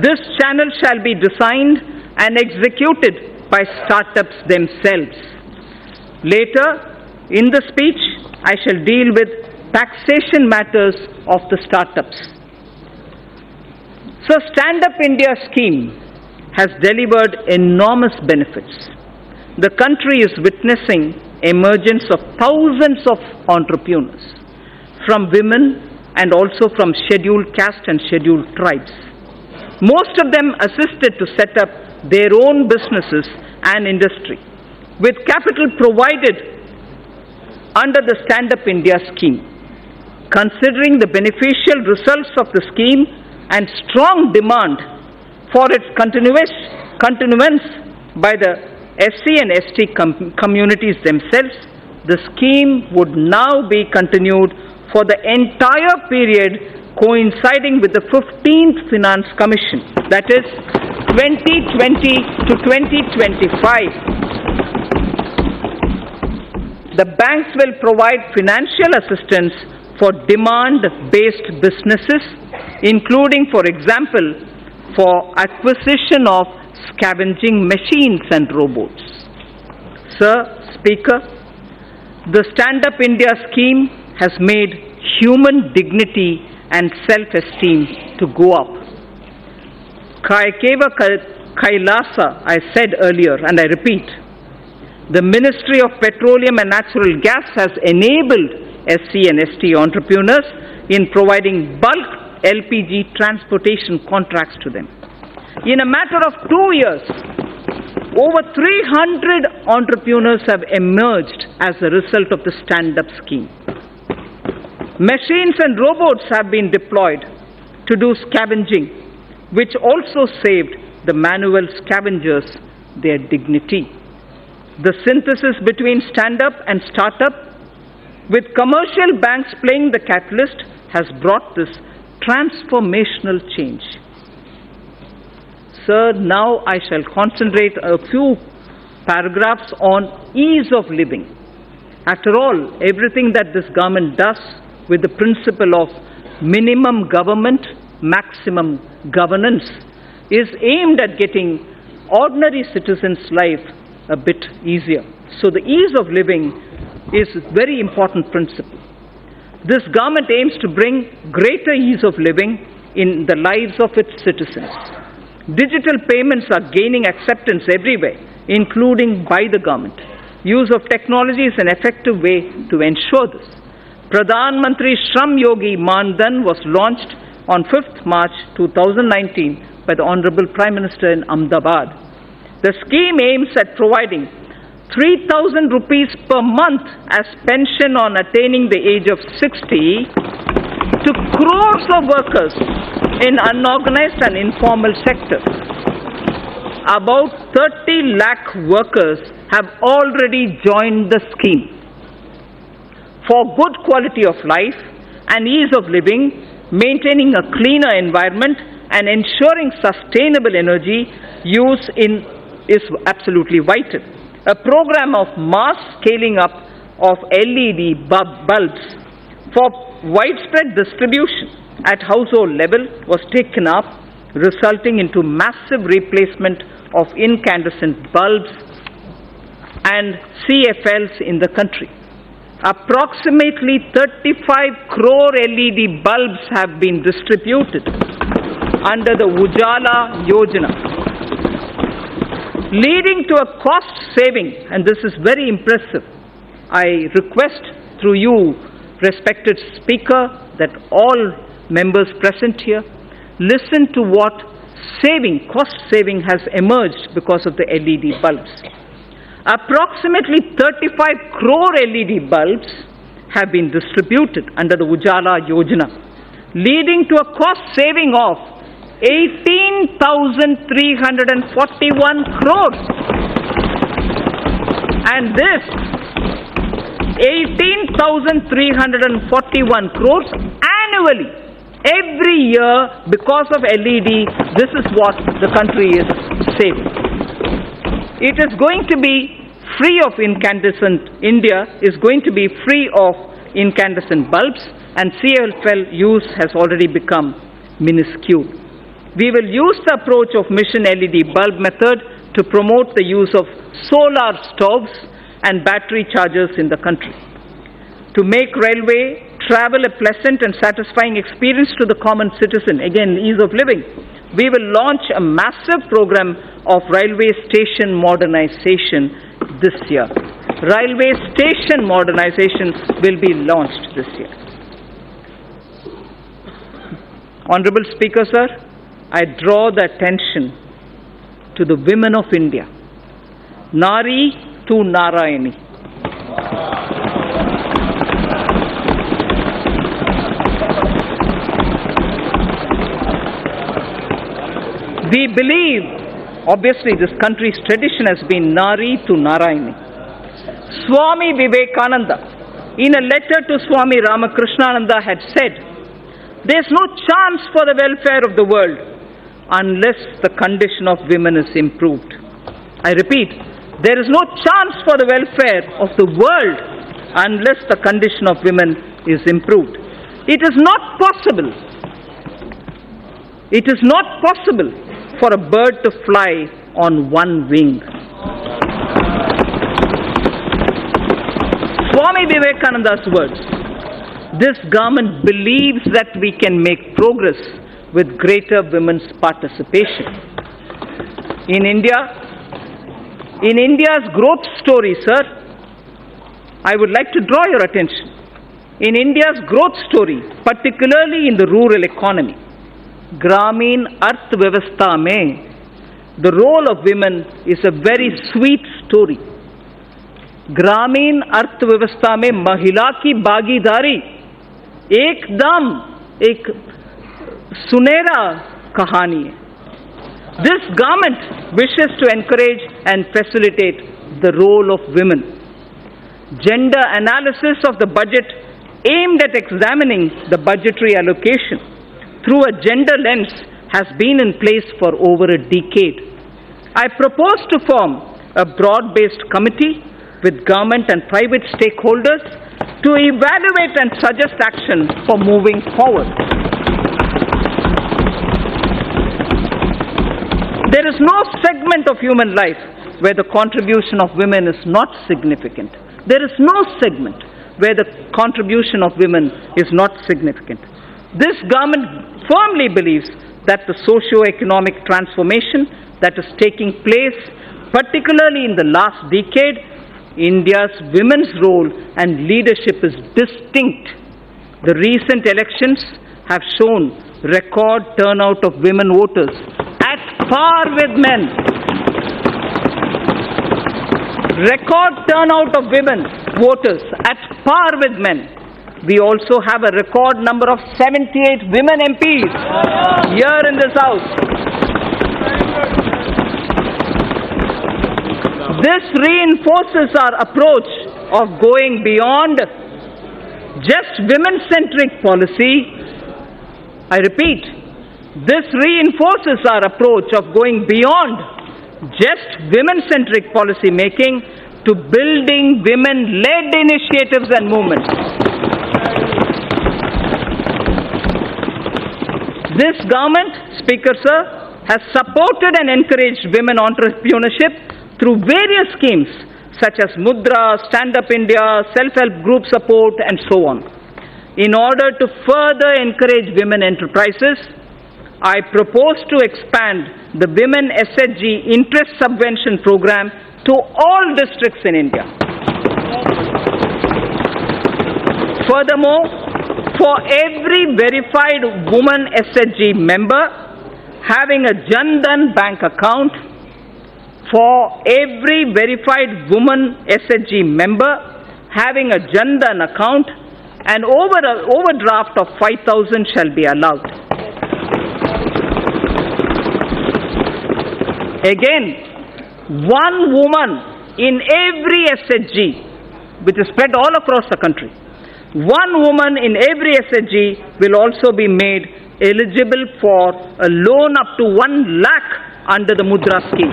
[SPEAKER 2] This channel shall be designed and executed by startups themselves. Later, in the speech, I shall deal with taxation matters of the startups. So, Stand Up India scheme has delivered enormous benefits. The country is witnessing emergence of thousands of entrepreneurs from women and also from scheduled caste and scheduled tribes. Most of them assisted to set up their own businesses and industry with capital provided under the Stand Up India scheme. Considering the beneficial results of the scheme and strong demand for its continuance by the SC and ST com- communities themselves, the scheme would now be continued for the entire period coinciding with the 15th Finance Commission, that is 2020 to 2025. The banks will provide financial assistance for demand-based businesses, including, for example, for acquisition of scavenging machines and robots. Sir, Speaker, the Stand Up India scheme has made human dignity and self-esteem to go up. Kayakave Kailasa, I said earlier, and I repeat, the Ministry of Petroleum and Natural Gas has enabled SC and ST entrepreneurs in providing bulk LPG transportation contracts to them. In a matter of two years, over 300 entrepreneurs have emerged as a result of the stand up scheme. Machines and robots have been deployed to do scavenging, which also saved the manual scavengers their dignity. The synthesis between stand up and startup, with commercial banks playing the catalyst, has brought this transformational change. Sir, now I shall concentrate a few paragraphs on ease of living. After all, everything that this government does with the principle of minimum government, maximum governance is aimed at getting ordinary citizens' life a bit easier. So the ease of living is a very important principle. This government aims to bring greater ease of living in the lives of its citizens. Digital payments are gaining acceptance everywhere, including by the government. Use of technology is an effective way to ensure this. Pradhan Mantri Shram Yogi Maandhan was launched on 5th March 2019 by the Honorable Prime Minister in Ahmedabad. The scheme aims at providing 3,000 rupees per month as pension on attaining the age of 60 to crores of workers in unorganized and informal sectors. About 30 lakh workers have already joined the scheme. For good quality of life and ease of living, maintaining a cleaner environment and ensuring sustainable energy use in, is absolutely vital. A program of mass scaling up of LED bulb- bulbs for widespread distribution at household level was taken up, resulting into massive replacement of incandescent bulbs and CFLs in the country. Approximately 35 crore LED bulbs have been distributed under the Ujala Yojana, leading to a cost saving, and this is very impressive. I request through you, respected Speaker, that all members present here listen to what saving, cost saving has emerged because of the LED bulbs. Approximately 35 crore LED bulbs have been distributed under the Ujala Yojana, leading to a cost saving of 18,341 crores. And this 18,341 crores annually every year because of LED this is what the country is saving it is going to be free of incandescent India is going to be free of incandescent bulbs and CFL use has already become minuscule we will use the approach of mission LED bulb method to promote the use of solar stoves and battery chargers in the country. To make railway travel a pleasant and satisfying experience to the common citizen, again, ease of living, we will launch a massive program of railway station modernization this year. Railway station modernization will be launched this year. Honorable Speaker, sir, I draw the attention to the women of India. Nari to Narayani. We believe, obviously, this country's tradition has been Nari to Narayani. Swami Vivekananda, in a letter to Swami Ramakrishnananda, had said, There's no chance for the welfare of the world unless the condition of women is improved. I repeat, there is no chance for the welfare of the world unless the condition of women is improved. It is not possible. It is not possible for a bird to fly on one wing. Swami Vivekananda's words. This government believes that we can make progress with greater women's participation. In India, in India's growth story, sir, I would like to draw your attention. In India's growth story, particularly in the rural economy, Gramin Arth Vyavastha mein, the role of women is a very sweet story. ग्रामीण अर्थव्यवस्था में महिला की भागीदारी एकदम एक सुनहरा कहानी है This government wishes to encourage and facilitate the role of women. Gender analysis of the budget aimed at examining the budgetary allocation through a gender lens has been in place for over a decade. I propose to form a broad based committee with government and private stakeholders to evaluate and suggest action for moving forward. There is no segment of human life where the contribution of women is not significant. There is no segment where the contribution of women is not significant. This government firmly believes that the socio-economic transformation that is taking place, particularly in the last decade, India's women's role and leadership is distinct. The recent elections have shown record turnout of women voters par with men. Record turnout of women voters at par with men. We also have a record number of 78 women MPs here in this house. This reinforces our approach of going beyond just women centric policy. I repeat, this reinforces our approach of going beyond just women centric policy making to building women led initiatives and movements. This government, Speaker Sir, has supported and encouraged women entrepreneurship through various schemes such as Mudra, Stand Up India, self-help group support and so on. In order to further encourage women enterprises, I propose to expand the Women SHG Interest Subvention Program to all districts in India. Furthermore, for every verified woman SHG member having a Jan Dhan bank account, for every verified woman SHG member having a Jan Dhan account, an over, overdraft of 5,000 shall be allowed. Again, one woman in every SHG, which is spread all across the country, one woman in every SHG will also be made eligible for a loan up to 1 lakh under the Mudra scheme.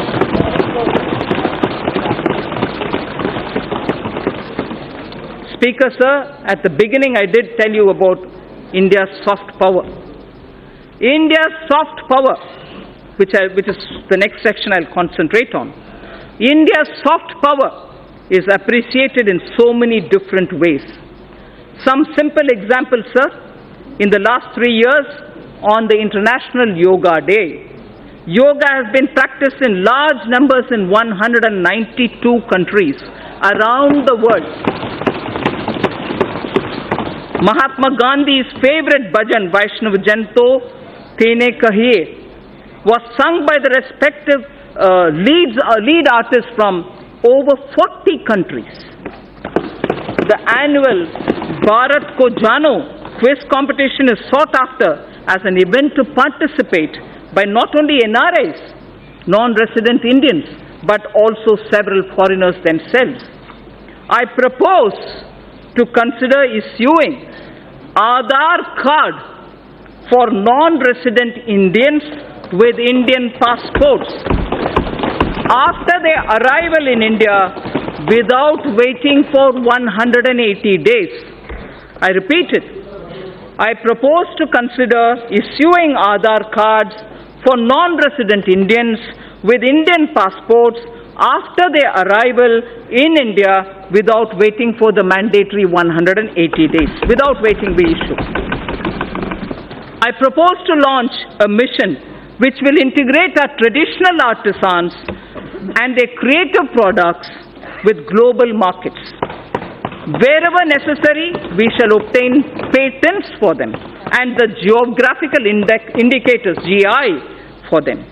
[SPEAKER 2] Speaker, sir, at the beginning I did tell you about India's soft power. India's soft power, which, I, which is the next section I'll concentrate on. India's soft power is appreciated in so many different ways. Some simple examples, sir. In the last three years, on the International Yoga Day, yoga has been practiced in large numbers in 192 countries around the world. Mahatma Gandhi's favorite bhajan, Vaishnav Janto Tene Kahiye, was sung by the respective uh, leads, uh, lead artists from over 40 countries. The annual Bharat Ko Jano quiz competition is sought after as an event to participate by not only NRIs, non-resident Indians, but also several foreigners themselves. I propose to consider issuing Aadhaar card for non-resident Indians with Indian passports after their arrival in India without waiting for 180 days. I repeat it. I propose to consider issuing Aadhaar cards for non-resident Indians with Indian passports after their arrival in India without waiting for the mandatory 180 days, without waiting the issue. I propose to launch a mission which will integrate our traditional artisans and their creative products with global markets. Wherever necessary, we shall obtain patents for them and the geographical indicators, GI, for them.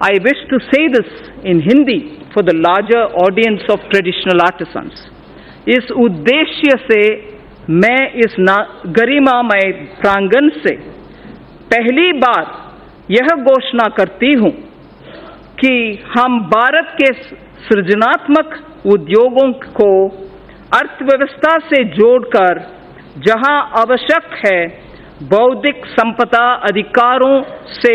[SPEAKER 2] I wish to say this in Hindi for the larger audience of traditional artisans. इस उद्देश्य से मैं इस गरिमामय प्रांगण से पहली बार यह घोषणा करती हूँ कि हम भारत के सृजनात्मक उद्योगों को अर्थव्यवस्था से जोड़कर जहाँ आवश्यक है बौद्धिक संपदा अधिकारों से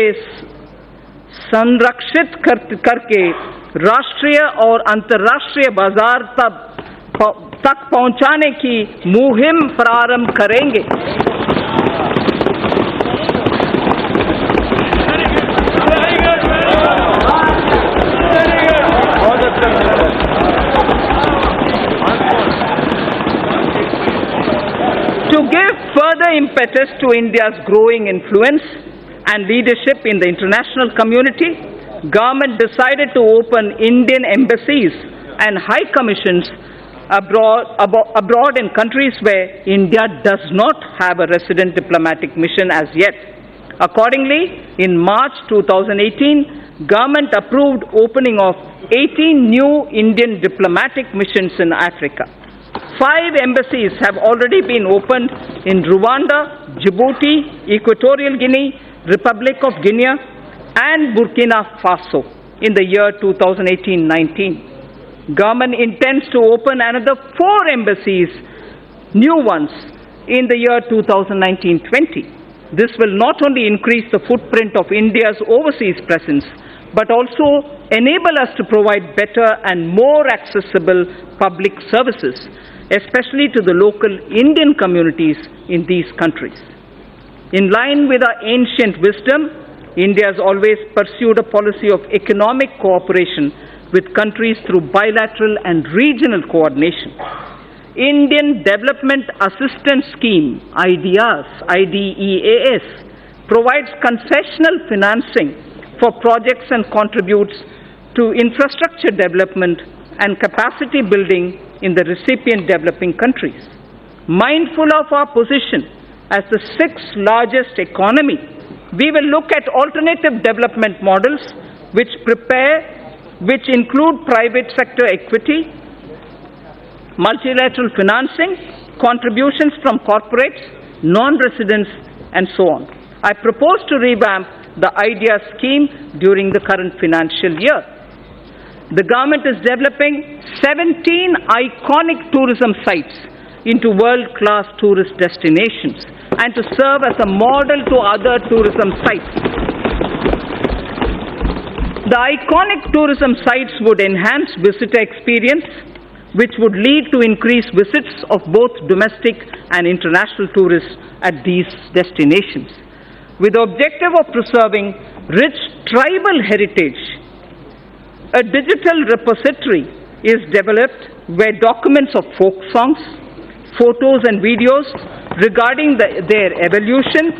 [SPEAKER 2] संरक्षित कर, करके राष्ट्रीय और अंतर्राष्ट्रीय बाज़ार तक तक पहुँचाने की मुहिम प्रारंभ करेंगे। To give further impetus to India's growing influence and leadership in the international community, government decided to open Indian embassies and high commissions abroad, abroad in countries where India does not have a resident diplomatic mission as yet. Accordingly, in March 2018, government approved opening of 18 new Indian diplomatic missions in Africa. Five embassies have already been opened in Rwanda, Djibouti, Equatorial Guinea, Republic of Guinea, and Burkina Faso in the year 2018-19. Government intends to open another four embassies, new ones, in the year 2019-20. This will not only increase the footprint of India's overseas presence, but also enable us to provide better and more accessible public services, especially to the local Indian communities in these countries. In line with our ancient wisdom, India has always pursued a policy of economic cooperation with countries through bilateral and regional coordination. Indian Development Assistance Scheme, IDEAS, IDEAS, provides concessional financing for projects and contributes to infrastructure development and capacity building in the recipient developing countries. Mindful of our position as the sixth largest economy, we will look at alternative development models which prepare, which include private sector equity, multilateral financing, contributions from corporates, non-residents, and so on. I propose to revamp the IDEA scheme during the current financial year. The government is developing 17 iconic tourism sites into world-class tourist destinations and to serve as a model to other tourism sites. The iconic tourism sites would enhance visitor experience, which would lead to increased visits of both domestic and international tourists at these destinations. With the objective of preserving rich tribal heritage, a digital repository is developed where documents of folk songs, photos and videos regarding the, their evolution,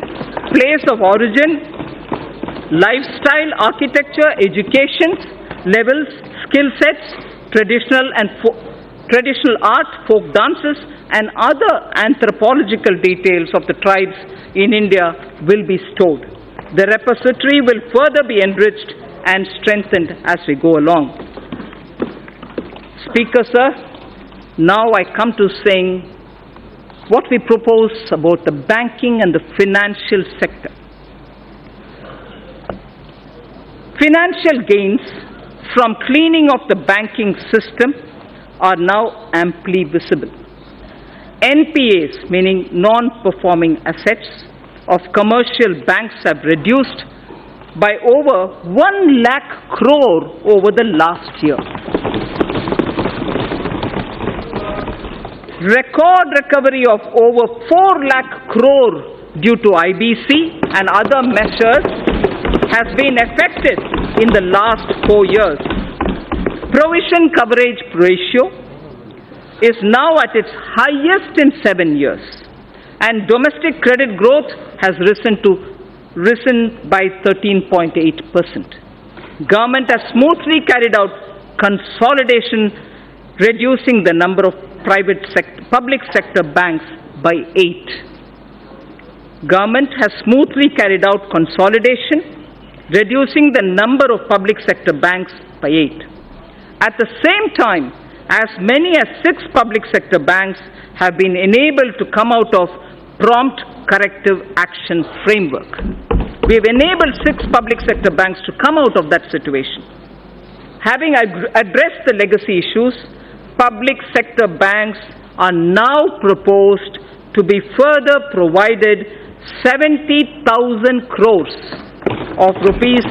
[SPEAKER 2] place of origin, lifestyle, architecture, education levels, skill sets, traditional and traditional art, folk dances, and other anthropological details of the tribes in India will be stored. The repository will further be enriched and strengthened as we go along. Speaker, sir, now I come to saying what we propose about the banking and the financial sector. Financial gains from cleaning of the banking system are now amply visible. NPAs, meaning non-performing assets, of commercial banks have reduced by over 1 lakh crore over the last year. Record recovery of over 4 lakh crore due to IBC and other measures has been effected in the last four years. Provision coverage ratio is now at its highest in seven years, and domestic credit growth has risen to risen by 13.8 percent. Government has smoothly carried out consolidation, reducing the number of private sector, public sector banks by eight. Government has smoothly carried out consolidation, reducing the number of public sector banks by eight. At the same time, as many as six public sector banks have been enabled to come out of prompt corrective action framework. We have enabled six public sector banks to come out of that situation. Having addressed the legacy issues, public sector banks are now proposed to be further provided 70,000 crores of rupees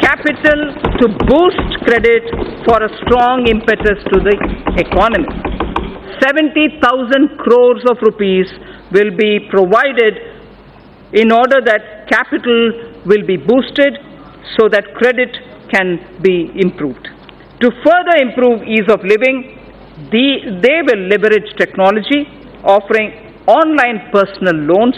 [SPEAKER 2] capital to boost credit for a strong impetus to the economy. 70,000 crores of rupees will be provided in order that capital will be boosted so that credit can be improved. To further improve ease of living, the, they will leverage technology, offering online personal loans,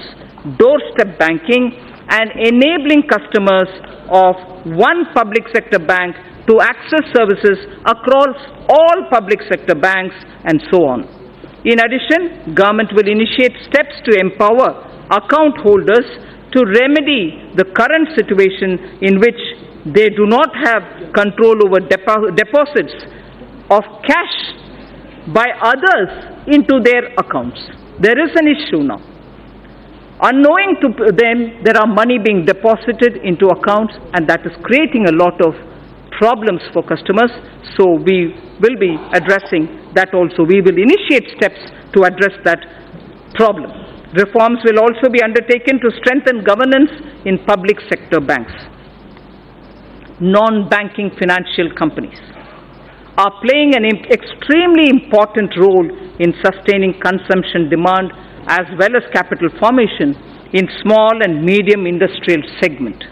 [SPEAKER 2] doorstep banking, and enabling customers of one public sector bank to access services across all public sector banks and so on. In addition, government will initiate steps to empower account holders to remedy the current situation in which they do not have control over depo- deposits of cash by others into their accounts. There is an issue now. Unknowing to them, there are money being deposited into accounts, and that is creating a lot of problems for customers. So we will be addressing that also. We will initiate steps to address that problem. Reforms will also be undertaken to strengthen governance in public sector banks. Non-banking financial companies are playing an extremely important role in sustaining consumption demand as well as capital formation in small and medium industrial segment.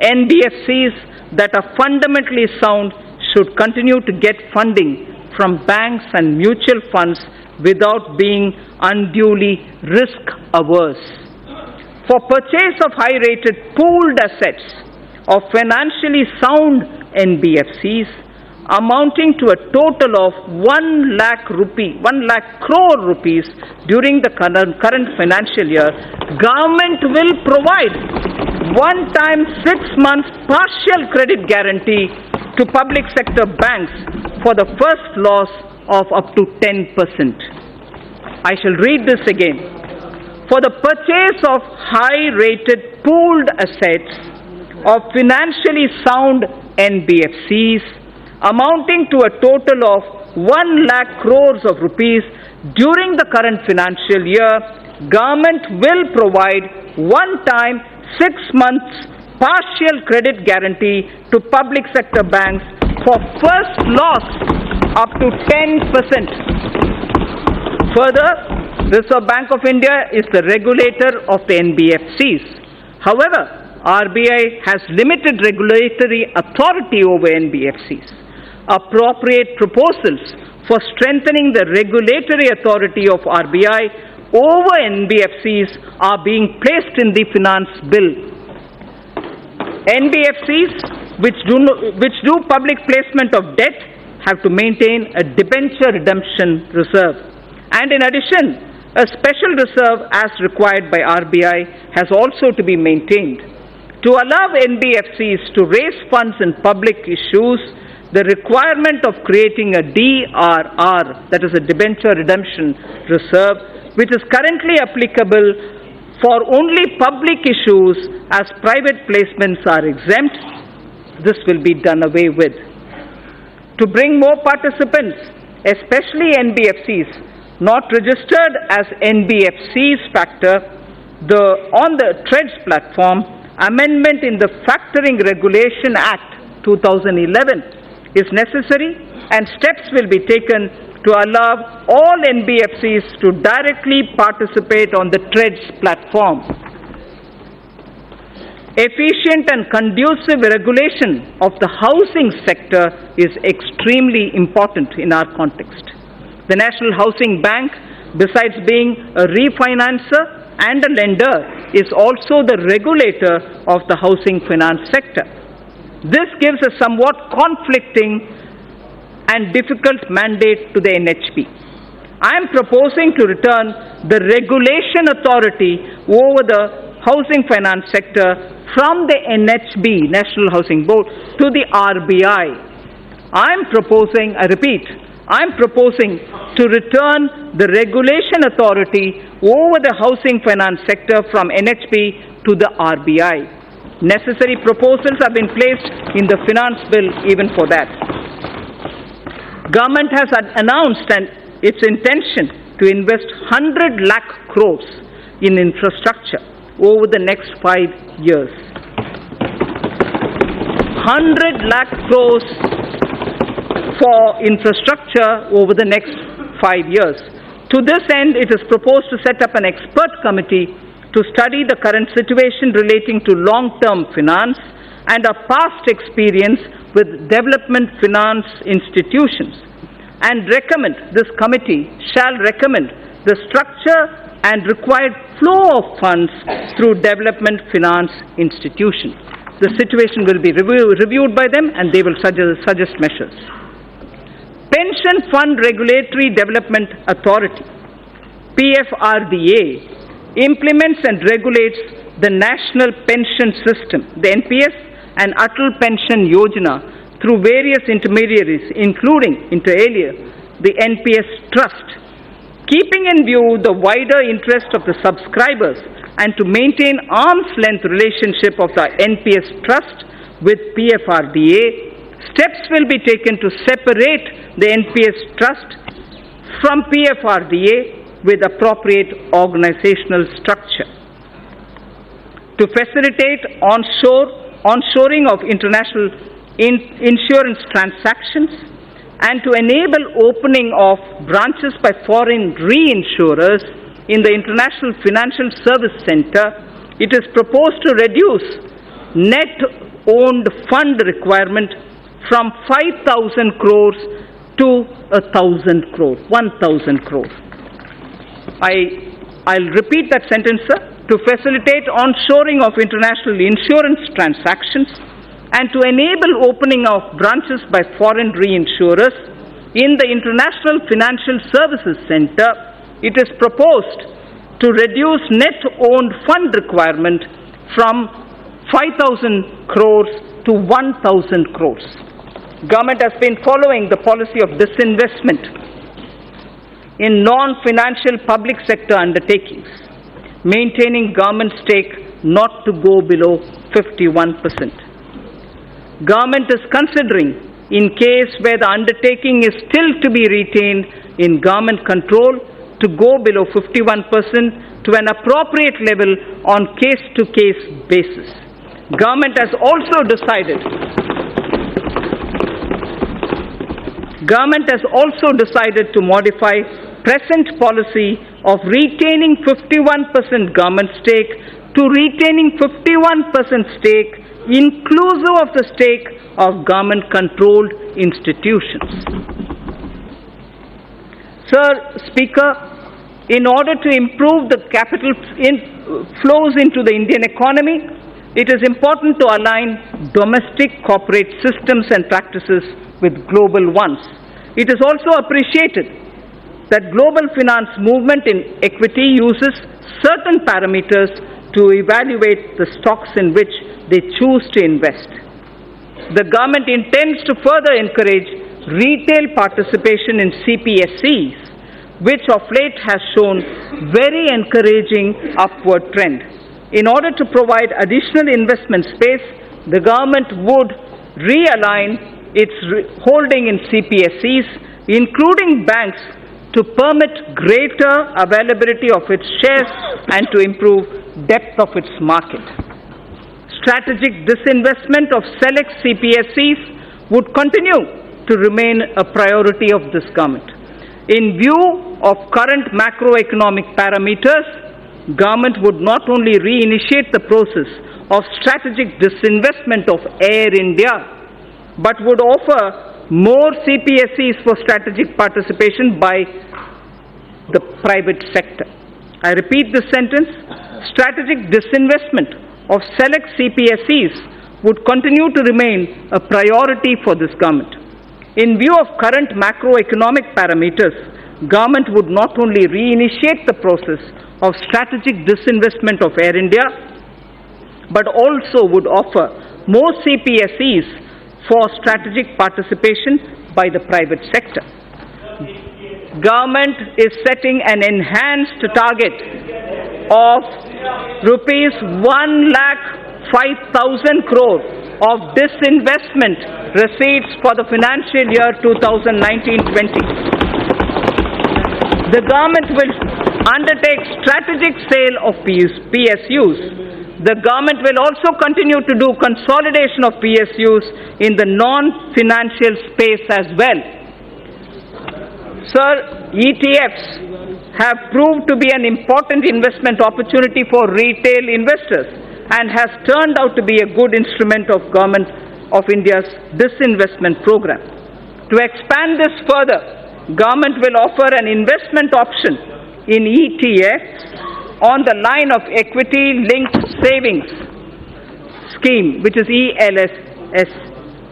[SPEAKER 2] NBFCs that are fundamentally sound should continue to get funding from banks and mutual funds without being unduly risk averse. For purchase of high rated pooled assets of financially sound NBFCs amounting to a total of 1 lakh rupee, 1 lakh crore rupees during the current, financial year, government will provide one time six months partial credit guarantee to public sector banks for the first loss of up to 10%. I shall read this again. For the purchase of high rated pooled assets of financially sound NBFCs amounting to a total of 1 lakh crores of rupees during the current financial year, government will provide one time 6 months partial credit guarantee to public sector banks for first loss up to 10%. Further, Reserve Bank of India is the regulator of the NBFCs. However, RBI has limited regulatory authority over NBFCs. Appropriate proposals for strengthening the regulatory authority of RBI over NBFCs are being placed in the finance bill. NBFCs which do, which do public placement of debt have to maintain a debenture redemption reserve. And in addition, a special reserve as required by RBI has also to be maintained. To allow NBFCs to raise funds in public issues, the requirement of creating a DRR, that is a debenture redemption reserve, which is currently applicable for only public issues as private placements are exempt, this will be done away with. To bring more participants, especially NBFCs, not registered as NBFCs factor, the, on the TReDS platform, amendment in the Factoring Regulation Act 2011 is necessary and steps will be taken to allow all NBFCs to directly participate on the TReDS platform. Efficient and conducive regulation of the housing sector is extremely important in our context. The National Housing Bank, besides being a refinancer and a lender, is also the regulator of the housing finance sector. This gives a somewhat conflicting and difficult mandate to the NHB. I am proposing to return the regulation authority over the housing finance sector from the NHB, National Housing Board, to the RBI. I am proposing, I repeat, I am proposing to return the regulation authority over the housing finance sector from NHB to the RBI. Necessary proposals have been placed in the finance bill even for that. Government has announced an, its intention to invest 100 lakh crores in infrastructure over the next five years. 100 lakh crores for infrastructure over the next five years. To this end, it is proposed to set up an expert committee to study the current situation relating to long-term finance and our past experience with development finance institutions and recommend, this committee shall recommend the structure and required flow of funds through development finance institutions. The situation will be review, reviewed by them and they will suggest, suggest measures. Pension Fund Regulatory Development Authority, PFRDA, implements and regulates the National Pension System, the NPS, and Atal Pension Yojana through various intermediaries, including, inter alia, the NPS Trust, keeping in view the wider interest of the subscribers and to maintain arm's length relationship of the NPS Trust with PFRDA, steps will be taken to separate the NPS Trust from PFRDA with appropriate organizational structure. To facilitate onshore, onshoring of international in, insurance transactions and to enable opening of branches by foreign reinsurers in the International Financial Service Center, it is proposed to reduce net owned fund requirement from 5,000 crores to 1,000 crores, 1,000 crores. I, I'll repeat that sentence, sir. To facilitate onshoring of international insurance transactions and to enable opening of branches by foreign reinsurers in the International Financial Services Center, it is proposed to reduce net owned fund requirement from 5,000 crores to 1,000 crores. Government has been following the policy of disinvestment in non-financial public sector undertakings, maintaining government stake not to go below 51%. Government is considering in case where the undertaking is still to be retained in government control to go below 51% to an appropriate level on case-to-case basis. Government has also decided Government has also decided to modify present policy of retaining 51% government stake to retaining 51% stake inclusive of the stake of government controlled institutions. Sir Speaker, in order to improve the capital in, flows into the Indian economy, it is important to align domestic corporate systems and practices with global ones. It is also appreciated that global finance movement in equity uses certain parameters to evaluate the stocks in which they choose to invest. The government intends to further encourage retail participation in CPSEs, which of late has shown very encouraging upward trend. In order to provide additional investment space, the government would realign its holding in CPSEs, including banks, to permit greater availability of its shares and to improve depth of its market. Strategic disinvestment of select CPSEs would continue to remain a priority of this government. In view of current macroeconomic parameters, government would not only reinitiate the process of strategic disinvestment of Air India, but would offer more CPSEs for strategic participation by the private sector. I repeat this sentence. Strategic disinvestment of select CPSEs would continue to remain a priority for this government. In view of current macroeconomic parameters, government would not only reinitiate the process of strategic disinvestment of Air India, but also would offer more CPSEs for strategic participation by the private sector. Government is setting an enhanced target of rupees 1 lakh 5000 crore of disinvestment receipts for the financial year 2019-20. The government will undertake strategic sale of PSUs. The government will also continue to do consolidation of PSUs in the non-financial space as well. Sir, ETFs have proved to be an important investment opportunity for retail investors and has turned out to be a good instrument of government of India's disinvestment program. To expand this further, government will offer an investment option in ETFs on the line of equity linked savings scheme which is ELSS.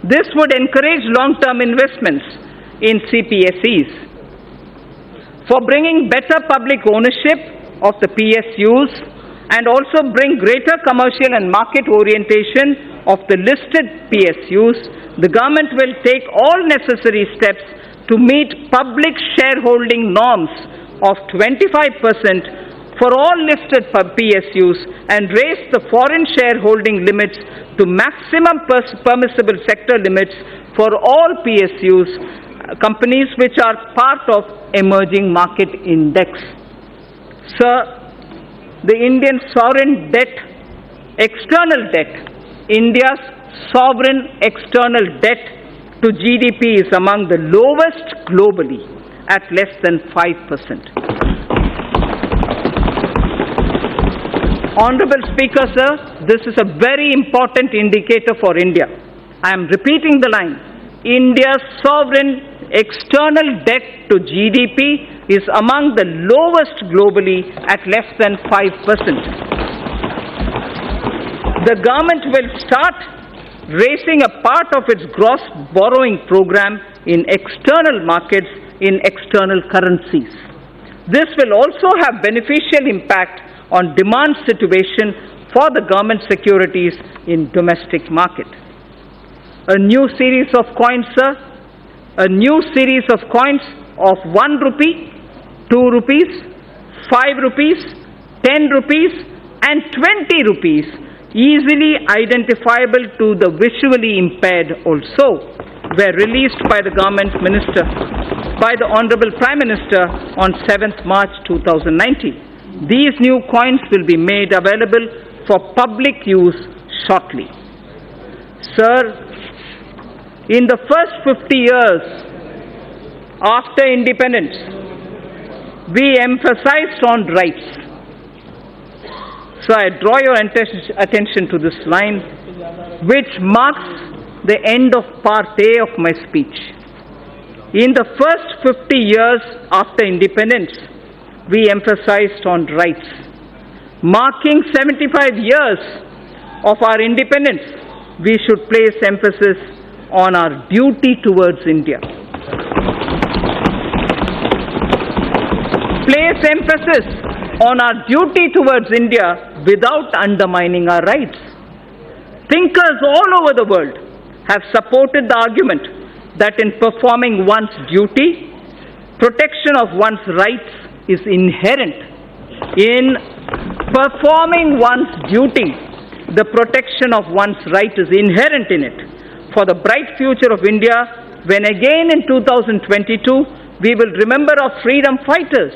[SPEAKER 2] This would encourage long-term investments in CPSEs. For bringing better public ownership of the PSUs and also bring greater commercial and market orientation of the listed PSUs, the government will take all necessary steps to meet public shareholding norms of 25% for all listed PSUs and raise the foreign shareholding limits to maximum permissible sector limits for all PSUs, companies which are part of emerging market index. Sir, the Indian sovereign debt, external debt, India's sovereign external debt to GDP is among the lowest globally at less than 5%. Honorable Speaker, sir, this is a very important indicator for India. I am repeating the line. India's sovereign external debt to GDP is among the lowest globally at less than 5%. The government will start raising a part of its gross borrowing program in external markets in external currencies. This will also have beneficial impact on demand situation for the government securities in domestic market. A new series of coins, sir, a new series of coins of 1 rupee 2 rupees, 5 rupees, 10 rupees and 20 rupees easily identifiable to the visually impaired also were released by the government minister by the honorable prime minister on 7th march 2019 these new coins will be made available for public use shortly sir in the first 50 years after independence we emphasized on rights. So I draw your attention to this line, which marks the end of part A of my speech. In the first 50 years after independence, we emphasized on rights. Marking 75 years of our independence, we should place emphasis on our duty towards India. place emphasis on our duty towards India without undermining our rights. Thinkers all over the world have supported the argument that in performing one's duty, protection of one's rights is inherent. In performing one's duty, the protection of one's right is inherent in it. For the bright future of India, when again in 2022 we will remember our freedom fighters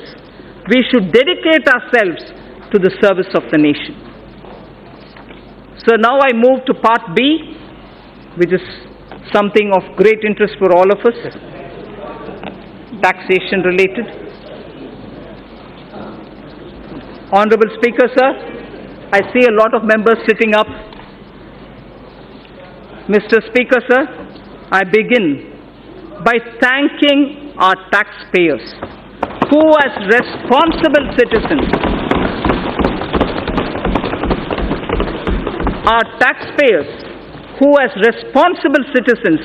[SPEAKER 2] we should dedicate ourselves to the service of the nation. So now I move to part B, which is something of great interest for all of us taxation related. Honorable Speaker, sir, I see a lot of members sitting up. Mr. Speaker, sir, I begin by thanking our taxpayers who as responsible citizens are taxpayers who as responsible citizens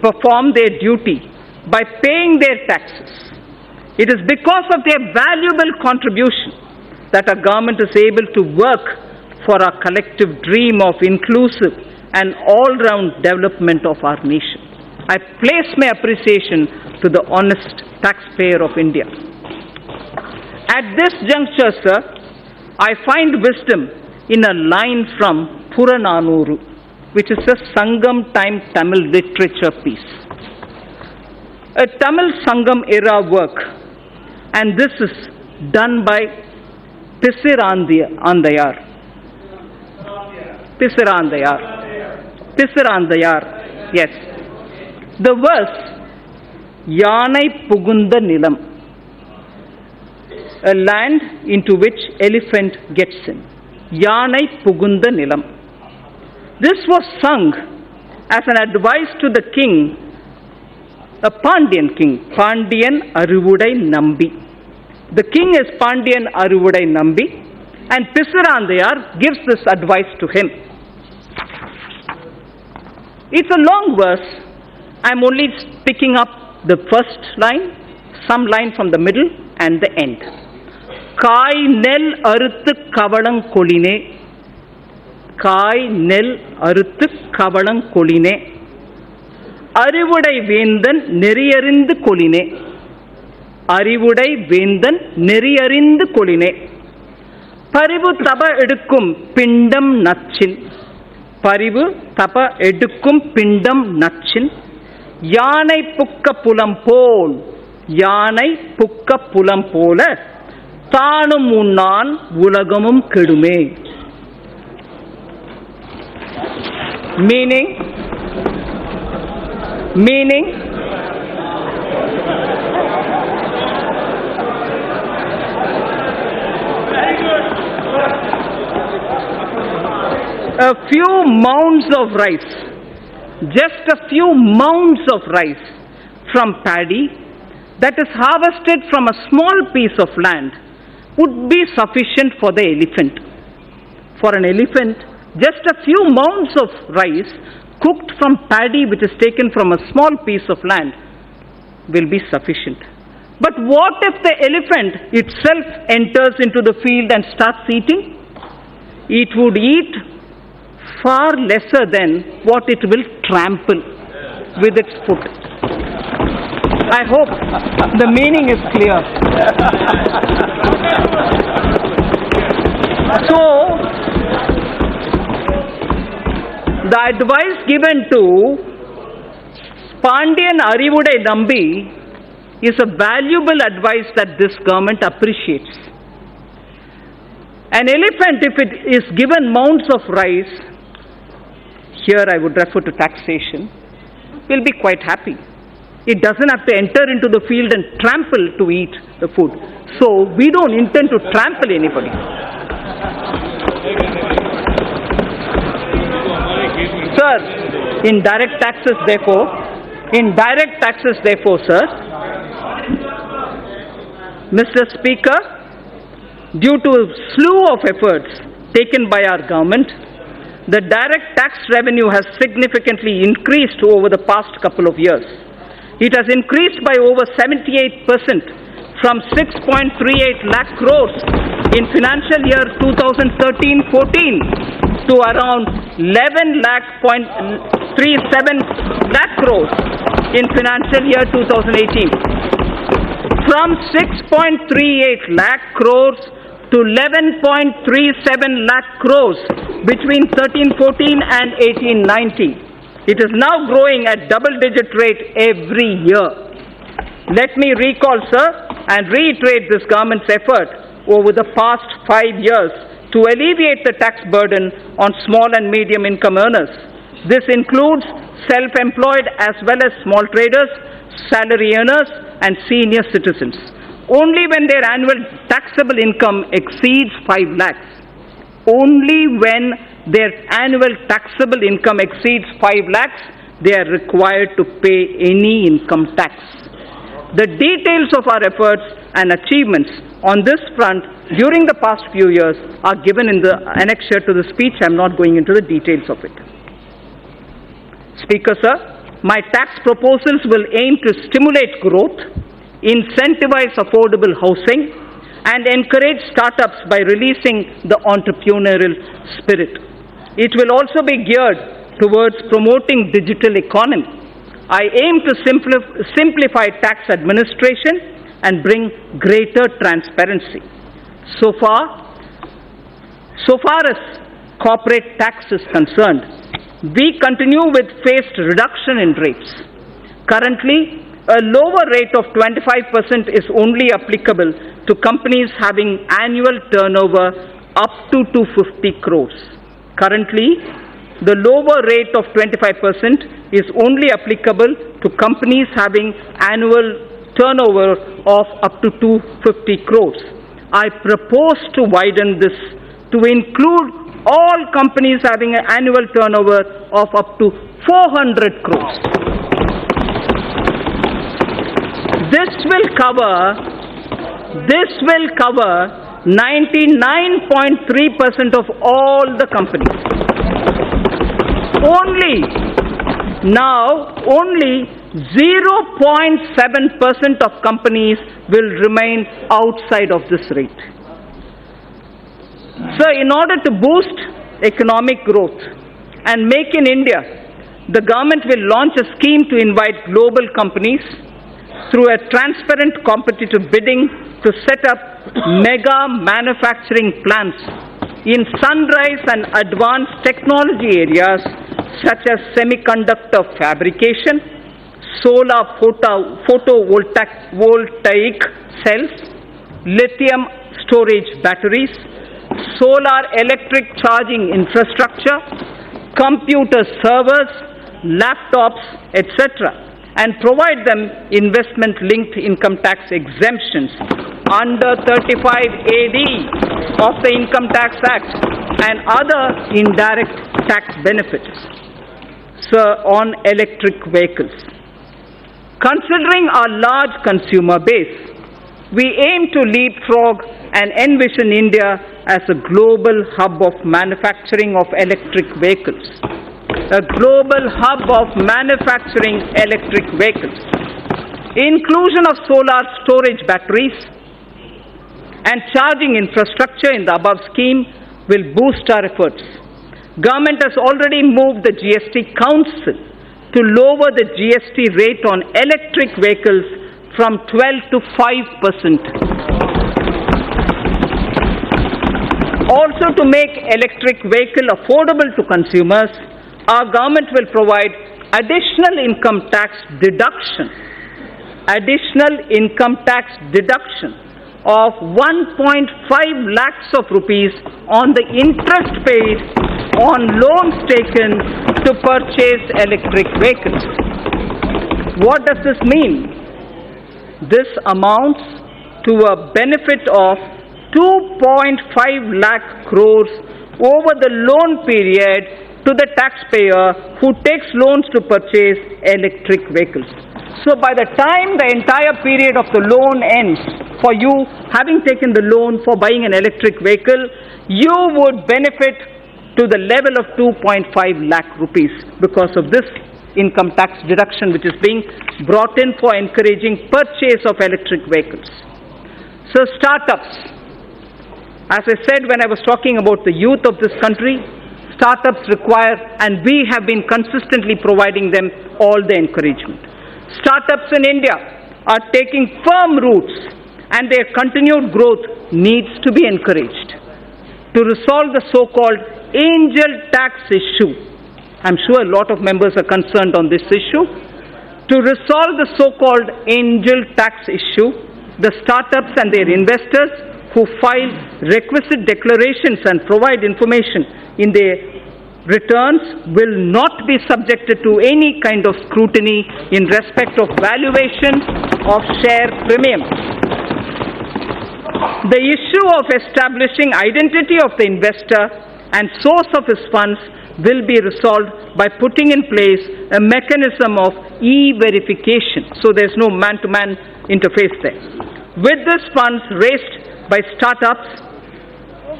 [SPEAKER 2] perform their duty by paying their taxes. It is because of their valuable contribution that our government is able to work for our collective dream of inclusive and all-round development of our nation. I place my appreciation to the honest taxpayer of India. At this juncture, sir, I find wisdom in a line from Purananuru, which is a Sangam time Tamil literature piece. A Tamil Sangam era work, and this is done by Pisirandayar. Pisirandayar. Pisirandayar, yes. The verse, Yanai Pugunda Nilam a land into which elephant gets in. Yanai Pugunda Nilam. This was sung as an advice to the king, a Pandyan king, Pandyan Arivudai Nambi. The king is Pandian Arivudai Nambi, and Pisirandayar gives this advice to him. It's a long verse. I'm only picking up the first line, some line from the middle, and the end. காய் நெல் அறுத்து கவளம் கொளினே காய் நெல் அறுத்து கவளம் கொளினே அறிவுடை வேந்தன் நெறியறிந்து கொளினே அறிவுடை வேந்தன் நெறியறிந்து கொளினே. பரிவு தப எடுக்கும் பிண்டம் நச்சின். பரிவு தப எடுக்கும் பிண்டம் நச்சின். யானை புக்க புலம் போல் யானை புக்க புலம் போல தானும் உண்ணான் உலகமும் கெடுமே. Meaning meaning a few mounds of rice, just a few mounds of rice from paddy that is harvested from a small piece of land would be sufficient for the elephant. For an elephant, just a few mounds of rice cooked from paddy which is taken from a small piece of land will be sufficient. But what if the elephant itself enters into the field and starts eating? It would eat far lesser than what it will trample with its foot. I hope the meaning is clear. So, the advice given to Pandian Arivudai Nambi is a valuable advice that this government appreciates. An elephant, if it is given mounds of rice, here I would refer to taxation, will be quite happy. It doesn't have to enter into the field and trample to eat the food. So we don't intend to trample anybody. Sir, in direct taxes, therefore, in direct taxes, therefore, sir, Mr. Speaker, due to a slew of efforts taken by our government, the direct tax revenue has significantly increased over the past couple of years. It has increased by over 78% from 6.38 lakh crores in financial year 2013-14 to around 11 lakh point 37 lakh crores in financial year 2018. From 6.38 lakh crores to 11.37 lakh crores between 1314 and 1890. It is now growing at double digit rate every year. Let me recall, sir, and reiterate this government's effort over the past five years to alleviate the tax burden on small and medium income earners. This includes self-employed as well as small traders, salary earners, and senior citizens. Only when their annual taxable income exceeds 5 lakhs, only when their annual taxable income exceeds 5 lakhs, they are required to pay any income tax. The details of our efforts and achievements on this front during the past few years are given in the annexure to the speech. I'm not going into the details of it. Speaker, sir, my tax proposals will aim to stimulate growth, incentivize affordable housing, and encourage startups by releasing the entrepreneurial spirit. It will also be geared towards promoting digital economy. I aim to simplif- simplify tax administration and bring greater transparency. So far, so far as corporate tax is concerned, we continue with phased reduction in rates. Currently, a lower rate of 25% is only applicable to companies having annual turnover up to 250 crores. Currently, the lower rate of 25% is only applicable to companies having annual turnover of up to 250 crores. I propose to widen this to include all companies having an annual turnover of up to 400 crores. This will cover, this will cover 99.3% of all the companies. Only, now, only 0.7% of companies will remain outside of this rate. So, in order to boost economic growth and make in India, the government will launch a scheme to invite global companies through a transparent competitive bidding to set up mega manufacturing plants in sunrise and advanced technology areas such as semiconductor fabrication, solar photo, photovoltaic voltaic cells, lithium storage batteries, solar electric charging infrastructure, computer servers, laptops, etc., and provide them investment linked income tax exemptions under 35AD of the Income Tax Act and other indirect tax benefits. Sir, on electric vehicles. Considering our large consumer base, we aim to leapfrog and envision India as a global hub of manufacturing of electric vehicles. A global hub of manufacturing electric vehicles. Inclusion of solar storage batteries and charging infrastructure in the above scheme will boost our efforts. Government has already moved the GST Council to lower the GST rate on electric vehicles from 12 to 5 percent. Also to make electric vehicle affordable to consumers, our government will provide additional income tax deduction, additional income tax deduction of 1.5 lakhs of rupees on the interest paid on loans taken to purchase electric vehicles. What does this mean? This amounts to a benefit of 2.5 lakh crores over the loan period to the taxpayer who takes loans to purchase electric vehicles. So by the time the entire period of the loan ends, for you having taken the loan for buying an electric vehicle, you would benefit to the level of 2.5 lakh rupees because of this income tax deduction which is being brought in for encouraging purchase of electric vehicles. So startups, as I said when I was talking about the youth of this country, startups require and we have been consistently providing them all the encouragement. Startups in India are taking firm roots and their continued growth needs to be encouraged. To resolve the so-called angel tax issue, I'm sure a lot of members are concerned on this issue. To resolve the so-called angel tax issue, the startups and their investors who file requisite declarations and provide information in their returns will not be subjected to any kind of scrutiny in respect of valuation of share premiums. The issue of establishing identity of the investor and source of his funds will be resolved by putting in place a mechanism of e-verification. So there's no man-to-man interface there. With this funds raised by startups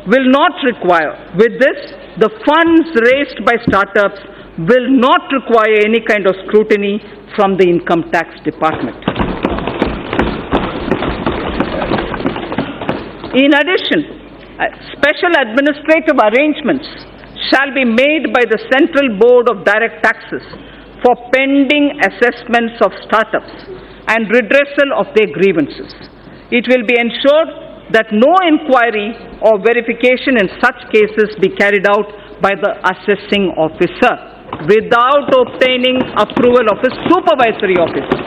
[SPEAKER 2] will not require, with this, the funds raised by startups will not require any kind of scrutiny from the income tax department. In addition, uh, special administrative arrangements shall be made by the Central Board of Direct Taxes for pending assessments of startups and redressal of their grievances. It will be ensured that no inquiry or verification in such cases be carried out by the assessing officer without obtaining approval of his supervisory officer.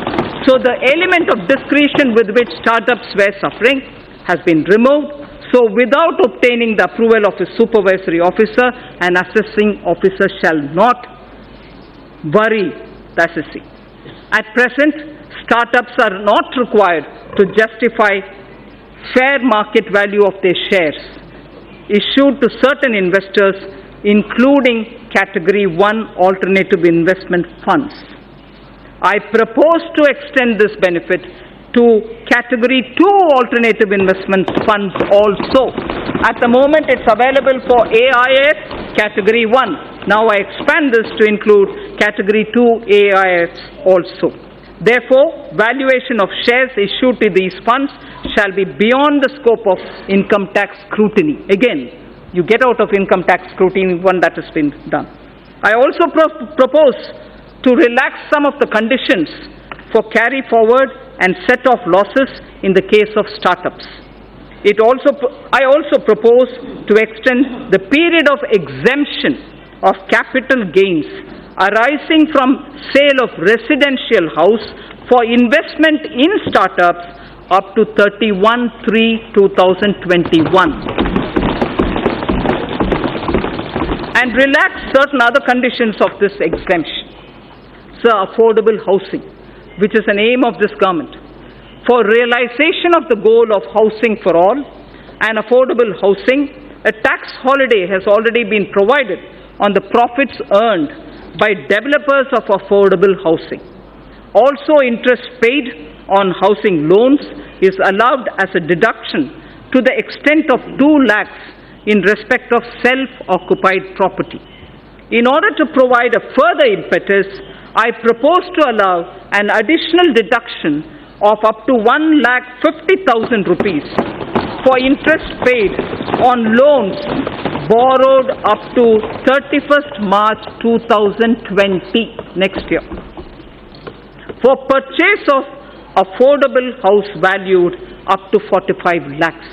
[SPEAKER 2] So the element of discretion with which startups were suffering has been removed. So without obtaining the approval of a supervisory officer, an assessing officer shall not worry the assessee. At present, startups are not required to justify fair market value of their shares issued to certain investors, including Category 1 alternative investment funds. I propose to extend this benefit to category 2 alternative investment funds also. At the moment it's available for AIF category 1. Now I expand this to include category 2 AIFs also. Therefore, valuation of shares issued to these funds shall be beyond the scope of income tax scrutiny. Again, you get out of income tax scrutiny, one that has been done. I also pro- propose to relax some of the conditions for carry forward and set off losses in the case of startups. It also, I also propose to extend the period of exemption of capital gains arising from sale of residential house for investment in startups up to 31 3 2021 and relax certain other conditions of this exemption. So, affordable housing, which is an aim of this government. For realization of the goal of housing for all and affordable housing, a tax holiday has already been provided on the profits earned by developers of affordable housing. Also, interest paid on housing loans is allowed as a deduction to the extent of 2 lakhs in respect of self-occupied property. In order to provide a further impetus, I propose to allow an additional deduction of up to 1 lakh 50,000 rupees for interest paid on loans borrowed up to 31st March 2020 next year for purchase of affordable house valued up to 45 lakhs.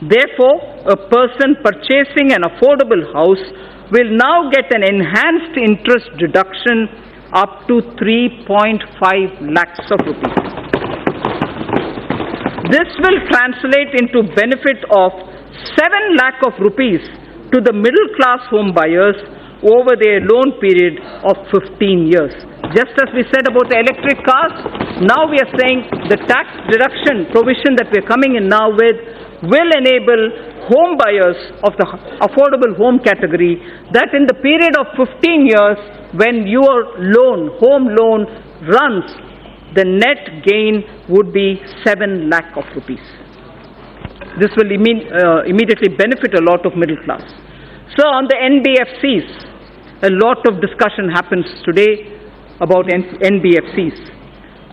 [SPEAKER 2] Therefore, a person purchasing an affordable house will now get an enhanced interest deduction up to 3.5 lakhs of rupees. This will translate into benefit of 7 lakh of rupees to the middle class home buyers over their loan period of 15 years. Just as we said about the electric cars, now we are saying the tax deduction provision that we're coming in now with will enable home buyers of the affordable home category that in the period of 15 years when your loan, home loan runs, the net gain would be 7 lakh of rupees. This will imme- uh, immediately benefit a lot of middle class. So on the NBFCs, a lot of discussion happens today about N- NBFCs.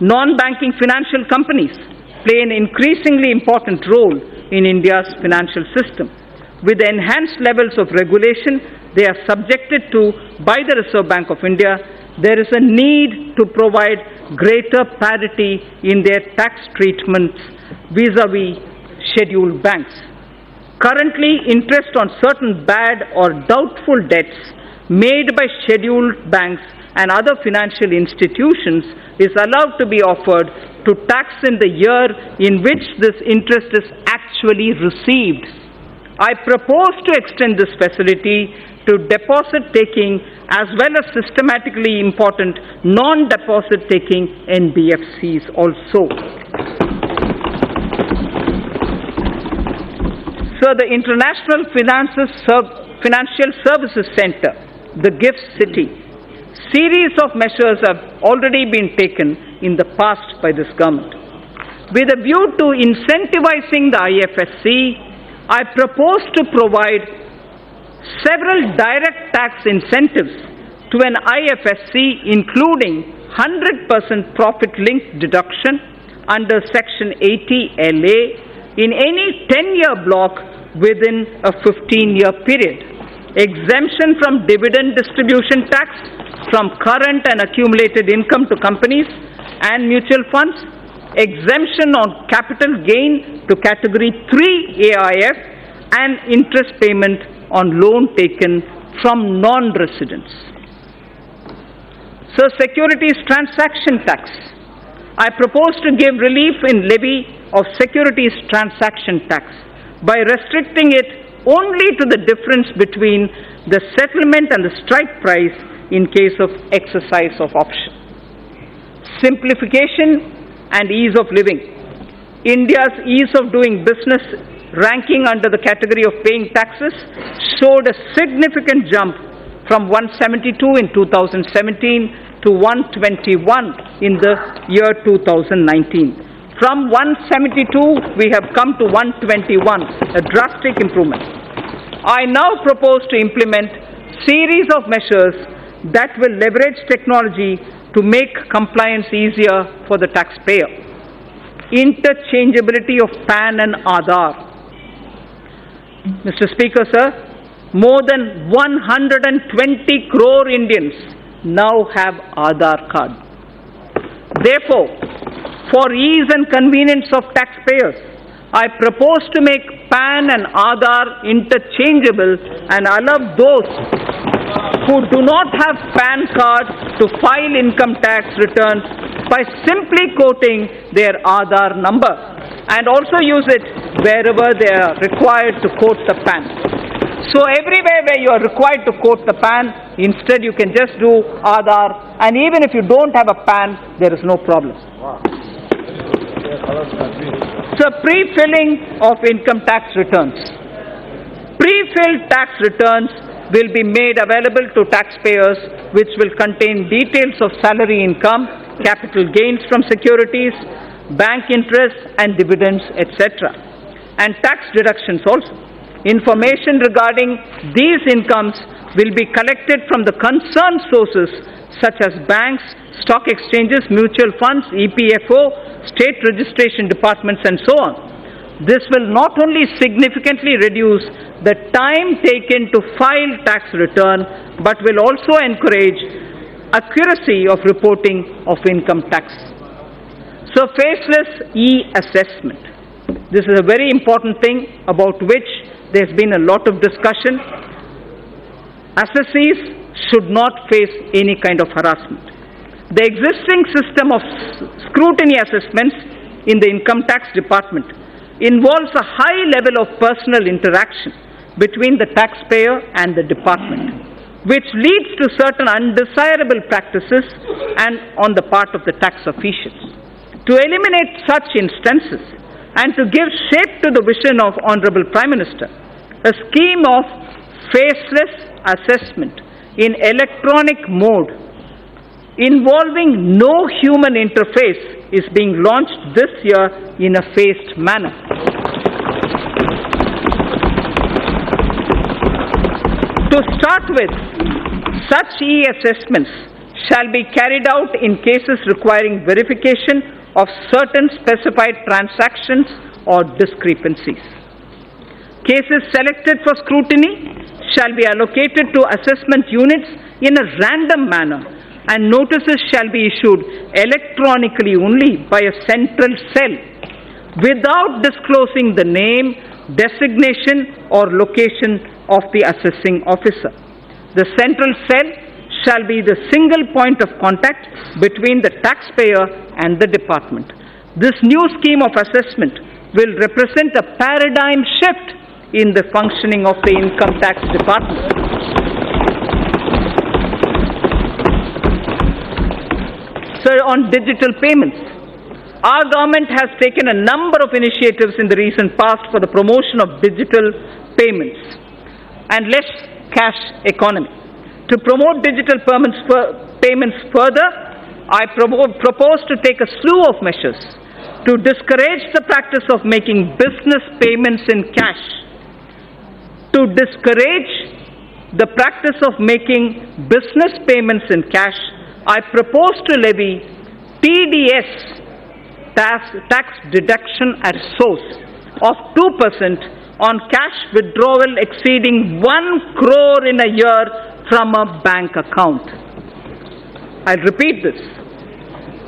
[SPEAKER 2] Non-banking financial companies play an increasingly important role in India's financial system. With the enhanced levels of regulation they are subjected to by the Reserve Bank of India, there is a need to provide greater parity in their tax treatments vis-à-vis scheduled banks. Currently, interest on certain bad or doubtful debts made by scheduled banks and other financial institutions is allowed to be offered to tax in the year in which this interest is actually received. I propose to extend this facility to deposit taking as well as systematically important non deposit taking NBFCs also. So, the International Finances Financial Services Center, the GIFT City, series of measures have already been taken in the past by this government. With a view to incentivizing the IFSC, I propose to provide several direct tax incentives to an IFSC, including 100% profit linked deduction under Section 80 LA in any 10 year block within a 15 year period, exemption from dividend distribution tax from current and accumulated income to companies and mutual funds, exemption on capital gain to category 3 AIF, and interest payment on loan taken from non residents. So, securities transaction tax. I propose to give relief in levy of securities transaction tax by restricting it only to the difference between the settlement and the strike price in case of exercise of option. Simplification and ease of living. India's ease of doing business ranking under the category of paying taxes showed a significant jump from 172 in 2017 to 121 in the year 2019. From 172, we have come to 121, a drastic improvement. I now propose to implement series of measures that will leverage technology to make compliance easier for the taxpayer. Interchangeability of PAN and Aadhaar. Mr. Speaker, sir, more than 120 crore Indians now have Aadhaar card. Therefore, for ease and convenience of taxpayers, I propose to make PAN and Aadhaar interchangeable and allow those who do not have PAN card to file income tax returns by simply quoting their Aadhaar number and also use it wherever they are required to quote the PAN. So everywhere where you are required to quote the PAN, instead you can just do Aadhaar and even if you don't have a PAN, there is no problem. So pre-filling of income tax returns. Pre-filled tax returns will be made available to taxpayers which will contain details of salary income, capital gains from securities, bank interest and dividends, etc. And tax deductions also. Information regarding these incomes will be collected from the concerned sources such as banks, stock exchanges, mutual funds, EPFO, state registration departments and so on. This will not only significantly reduce the time taken to file tax return, but will also encourage accuracy of reporting of income tax. So faceless e-assessment. This is a very important thing about which there's been a lot of discussion. Assessees should not face any kind of harassment. The existing system of scrutiny assessments in the income tax department involves a high level of personal interaction between the taxpayer and the department, which leads to certain undesirable practices and on the part of the tax officials. To eliminate such instances and to give shape to the vision of Honorable Prime Minister, a scheme of faceless assessment in electronic mode involving no human interface is being launched this year in a phased manner. To start with, such e-assessments shall be carried out in cases requiring verification of certain specified transactions or discrepancies. Cases selected for scrutiny shall be allocated to assessment units in a random manner and notices shall be issued electronically only by a central cell without disclosing the name, designation or location of the assessing officer. The central cell shall be the single point of contact between the taxpayer and the department. This new scheme of assessment will represent a paradigm shift in the functioning of the income tax department. So on digital payments, our government has taken a number of initiatives in the recent past for the promotion of digital payments and less cash economy. To promote digital payments further, I propose to take a slew of measures to discourage the practice of making business payments in cash, to discourage the practice of making business payments in cash I propose to levy TDS tax, tax deduction at source of 2% on cash withdrawal exceeding 1 crore in a year from a bank account. I'll repeat this.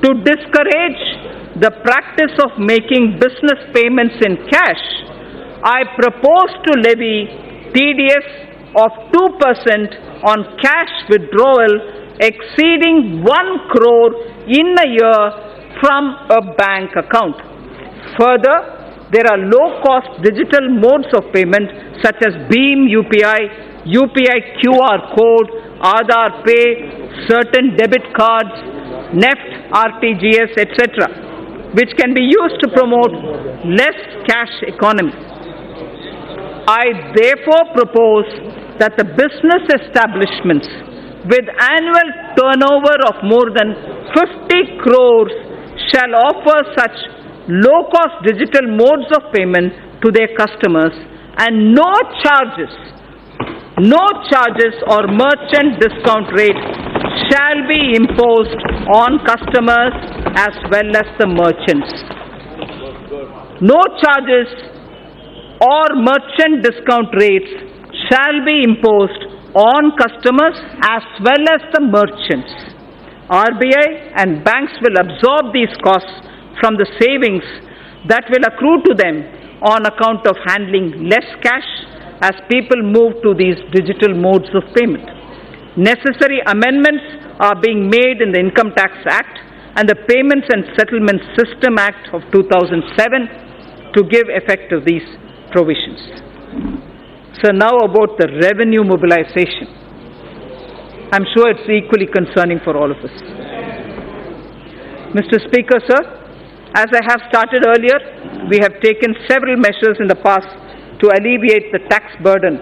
[SPEAKER 2] To discourage the practice of making business payments in cash, I propose to levy TDS of 2% on cash withdrawal exceeding 1 crore in a year from a bank account. Further, there are low-cost digital modes of payment such as BHIM UPI, UPI QR code, Aadhaar Pay, certain debit cards, NEFT, RTGS, etc., which can be used to promote less cash economy. I therefore propose that the business establishments with annual turnover of more than 50 crores shall offer such low-cost digital modes of payment to their customers and no charges, no charges or merchant discount rate shall be imposed on customers as well as the merchants. No charges or merchant discount rates shall be imposed on customers as well as the merchants. RBI and banks will absorb these costs from the savings that will accrue to them on account of handling less cash as people move to these digital modes of payment. Necessary amendments are being made in the Income Tax Act and the Payments and Settlement System Act of 2007 to give effect to these provisions. So now about the revenue mobilization. I'm sure it's equally concerning for all of us. Mr. Speaker, sir, as I have started earlier, we have taken several measures in the past to alleviate the tax burden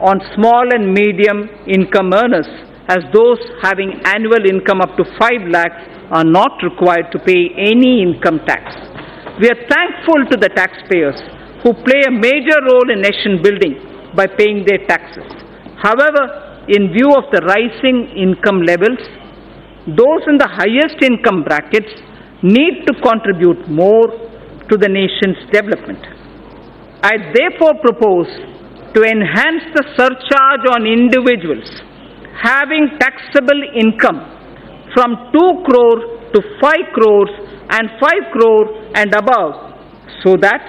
[SPEAKER 2] on small and medium income earners as those having annual income up to 5 lakhs are not required to pay any income tax. We are thankful to the taxpayers who play a major role in nation building by paying their taxes. However, in view of the rising income levels, those in the highest income brackets need to contribute more to the nation's development. I therefore propose to enhance the surcharge on individuals having taxable income from 2 crore to 5 crores and 5 crore and above so that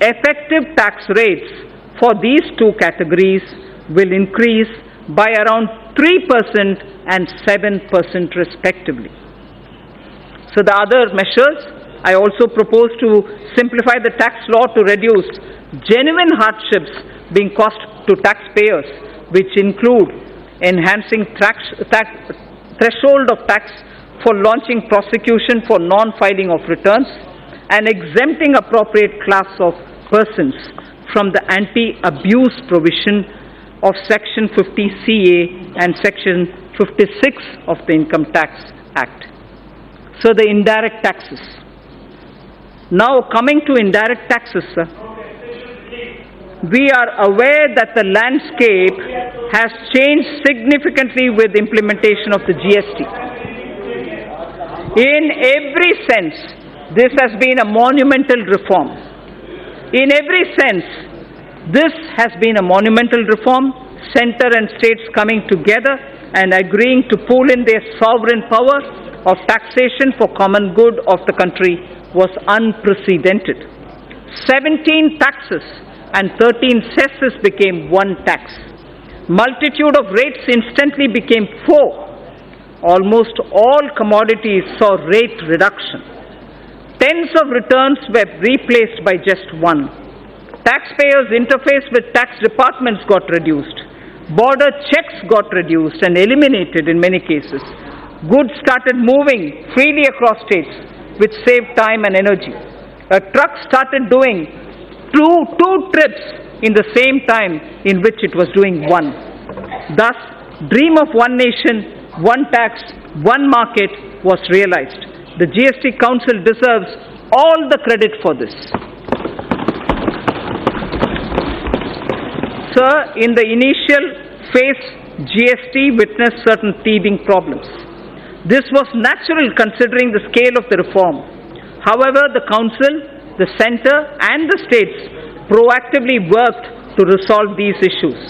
[SPEAKER 2] effective tax rates for these two categories will increase by around 3% and 7% respectively. So the other measures, I also propose to simplify the tax law to reduce genuine hardships being caused to taxpayers, which include enhancing tax, tax, threshold of tax for launching prosecution for non-filing of returns and exempting appropriate class of persons from the anti-abuse provision of Section 50CA and Section 56 of the Income Tax Act. So the indirect taxes. Now coming to indirect taxes, sir. We are aware that the landscape has changed significantly with the implementation of the GST. In every sense, this has been a monumental reform. In every sense, this has been a monumental reform, center and states coming together and agreeing to pool in their sovereign power of taxation for common good of the country was unprecedented. 17 taxes and 13 cesses became one tax. Multitude of rates instantly became four. Almost all commodities saw rate reduction. Tens of returns were replaced by just one. Taxpayers' interface with tax departments got reduced. Border checks got reduced and eliminated in many cases. Goods started moving freely across states, which saved time and energy. A truck started doing two, two trips in the same time in which it was doing one. Thus, dream of one nation, one tax, one market was realized. The GST Council deserves all the credit for this. Sir, in the initial phase, GST witnessed certain teething problems. This was natural considering the scale of the reform. However, the Council, the Centre and the states proactively worked to resolve these issues.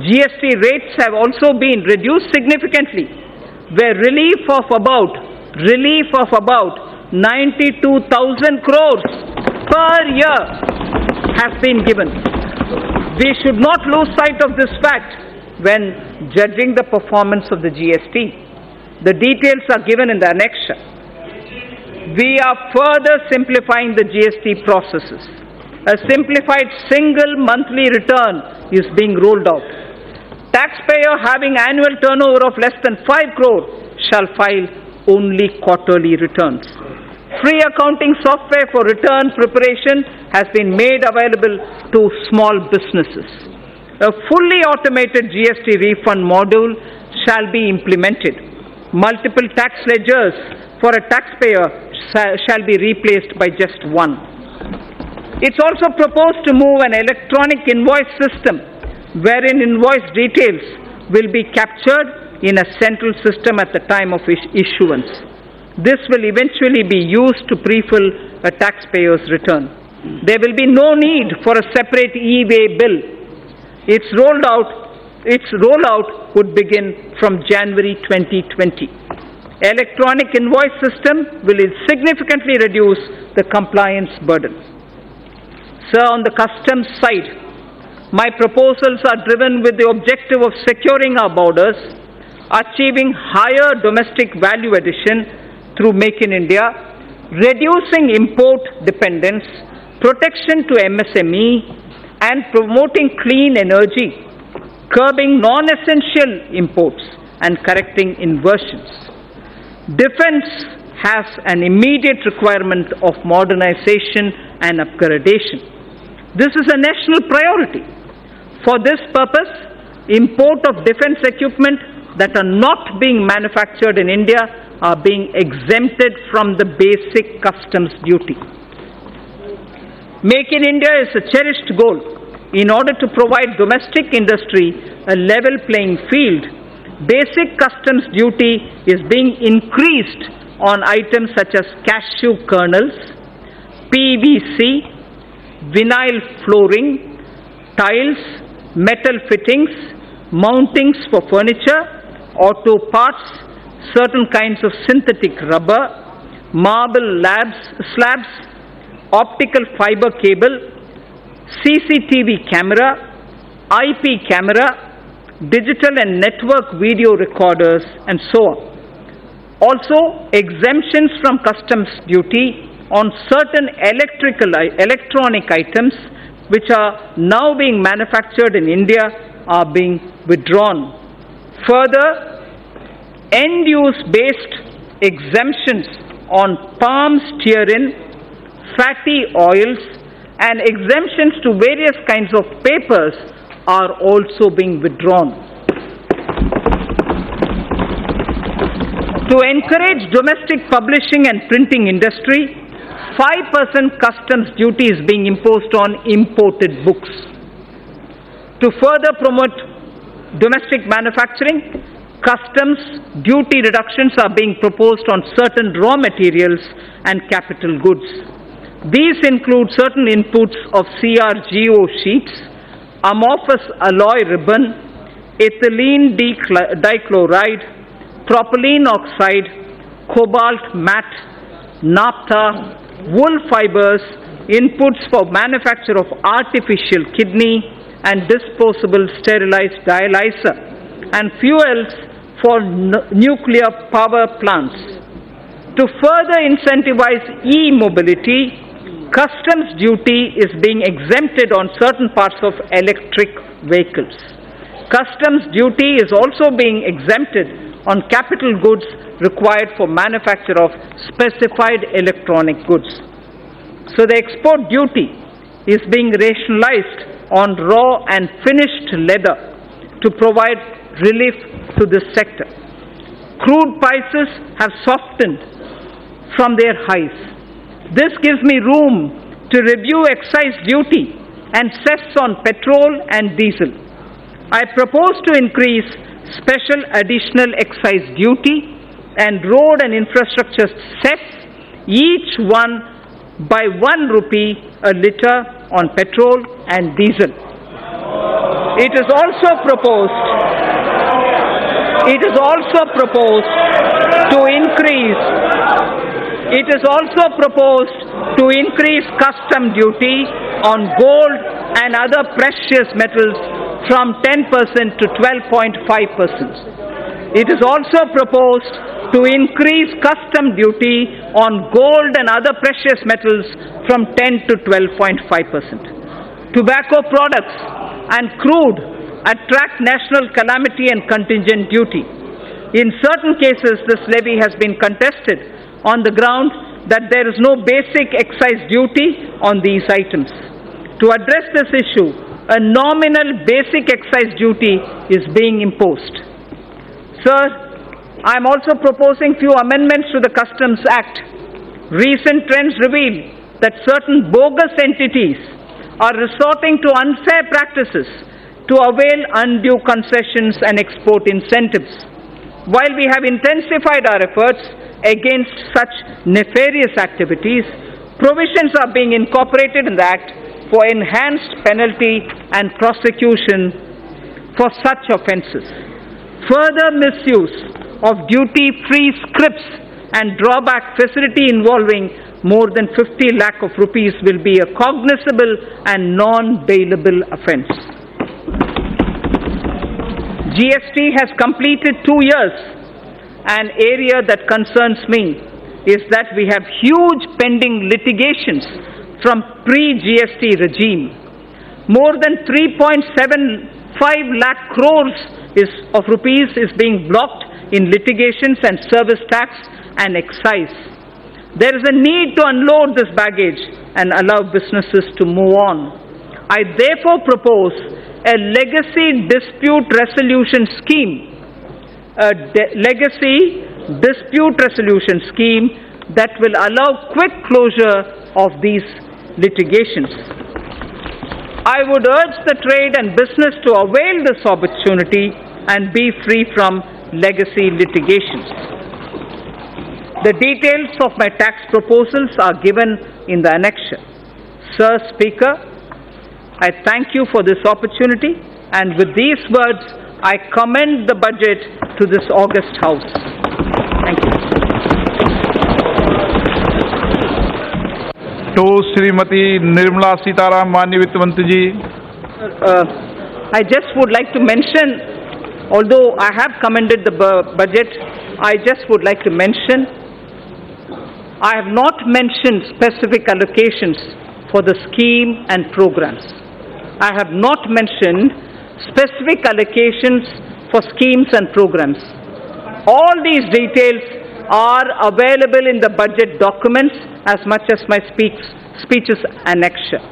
[SPEAKER 2] GST rates have also been reduced significantly, where relief of about relief of about 92,000 crores per year has been given. We should not lose sight of this fact when judging the performance of the GST. The details are given in the annexure. We are further simplifying the GST processes. A simplified single monthly return is being rolled out. Taxpayer having annual turnover of less than 5 crore shall file only quarterly returns. Free accounting software for return preparation has been made available to small businesses. A fully automated GST refund module shall be implemented. Multiple tax ledgers for a taxpayer shall be replaced by just one. It's also proposed to move an electronic invoice system wherein invoice details will be captured in a central system at the time of issuance. This will eventually be used to pre-fill a taxpayer's return. There will be no need for a separate e-way bill. Its rolled out, its rollout would begin from January 2020. Electronic invoice system will significantly reduce the compliance burden. Sir, on the customs side, my proposals are driven with the objective of securing our borders, achieving higher domestic value addition through Make in India, reducing import dependence, protection to MSME, and promoting clean energy, curbing non-essential imports, and correcting inversions. Defense has an immediate requirement of modernization and upgradation. This is a national priority. For this purpose, import of defense equipment that are not being manufactured in India are being exempted from the basic customs duty. Make in India is a cherished goal. In order to provide domestic industry a level playing field, basic customs duty is being increased on items such as cashew kernels, PVC, vinyl flooring, tiles, metal fittings, mountings for furniture, auto parts, certain kinds of synthetic rubber, marble labs, slabs, optical fiber cable, CCTV camera, IP camera, digital and network video recorders, and so on. Also, exemptions from customs duty on certain electrical, electronic items which are now being manufactured in India are being withdrawn. Further, end use based exemptions on palm stearin, fatty oils, and exemptions to various kinds of papers are also being withdrawn. To encourage domestic publishing and printing industry, 5% customs duty is being imposed on imported books. To further promote domestic manufacturing, customs duty reductions are being proposed on certain raw materials and capital goods. These include certain inputs of CRGO sheets, amorphous alloy ribbon, ethylene dichloride, propylene oxide, cobalt matte, naphtha, wool fibers, inputs for manufacture of artificial kidney and disposable sterilized dialyzer, and fuels for nuclear power plants. To further incentivize e-mobility, customs duty is being exempted on certain parts of electric vehicles. Customs duty is also being exempted on capital goods required for manufacture of specified electronic goods. So the export duty is being rationalized on raw and finished leather to provide relief to this sector. Crude prices have softened from their highs. This gives me room to review excise duty and cess on petrol and diesel. I propose to increase special additional excise duty and road and infrastructure cess, each one by one rupee a litre on petrol and diesel. It is also proposed it is also proposed to increase it is also proposed to increase custom duty on gold and other precious metals from 10% to 12.5%. It is also proposed to increase custom duty on gold and other precious metals from 10 to 12.5%. Tobacco products and crude attract national calamity and contingent duty. In certain cases, this levy has been contested on the ground that there is no basic excise duty on these items. To address this issue, a nominal basic excise duty is being imposed. Sir, I am also proposing few amendments to the Customs Act. Recent trends reveal that certain bogus entities are resorting to unfair practices to avail undue concessions and export incentives. While we have intensified our efforts against such nefarious activities, provisions are being incorporated in the Act for enhanced penalty and prosecution for such offences. Further misuse of duty-free scrips and drawback facility involving more than 50 lakh of rupees will be a cognizable and non-bailable offence. GST has completed two years. An area that concerns me is that we have huge pending litigations from pre-GST regime. More than 3.75 lakh crores is, of rupees is being blocked in litigations and service tax and excise. There is a need to unload this baggage and allow businesses to move on. I therefore propose a legacy dispute resolution scheme, a legacy dispute resolution scheme that will allow quick closure of these litigations. I would urge the trade and business to avail this opportunity and be free from legacy litigations. The details of my tax proposals are given in the annexure. Sir Speaker, I thank you for this opportunity and with these words I commend the budget to this August House. Thank you.
[SPEAKER 3] To Srimati Nirmala Sitaram, Mani
[SPEAKER 2] uh, I just would like to mention, although I have commended the budget, I just would like to mention, I have not mentioned specific allocations for the scheme and programs. I have not mentioned specific allocations for schemes and programs. All these details are available in the budget documents as much as my speech, speech's annexure.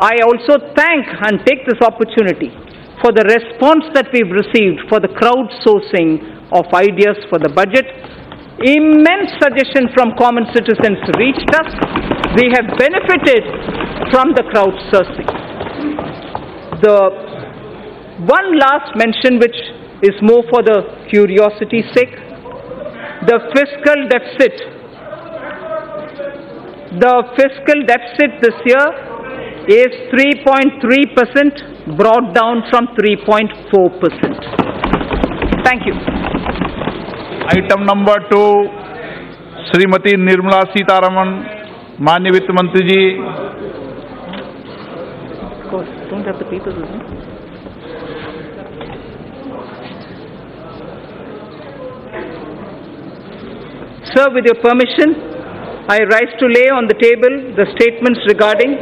[SPEAKER 2] I also thank and take this opportunity for the response that we've received for the crowdsourcing of ideas for the budget. Immense suggestion from common citizens reached us. We have benefited from the crowdsourcing. The one last mention, which is more for the curiosity sake the fiscal deficit. The fiscal deficit this year is 3.3%, brought down from 3.4%. Thank you.
[SPEAKER 3] Item number two, Srimati Nirmala Sitharaman, Manya Vitt
[SPEAKER 2] Of course, don't have the papers. Sir, with your permission, I rise to lay on the table the statements regarding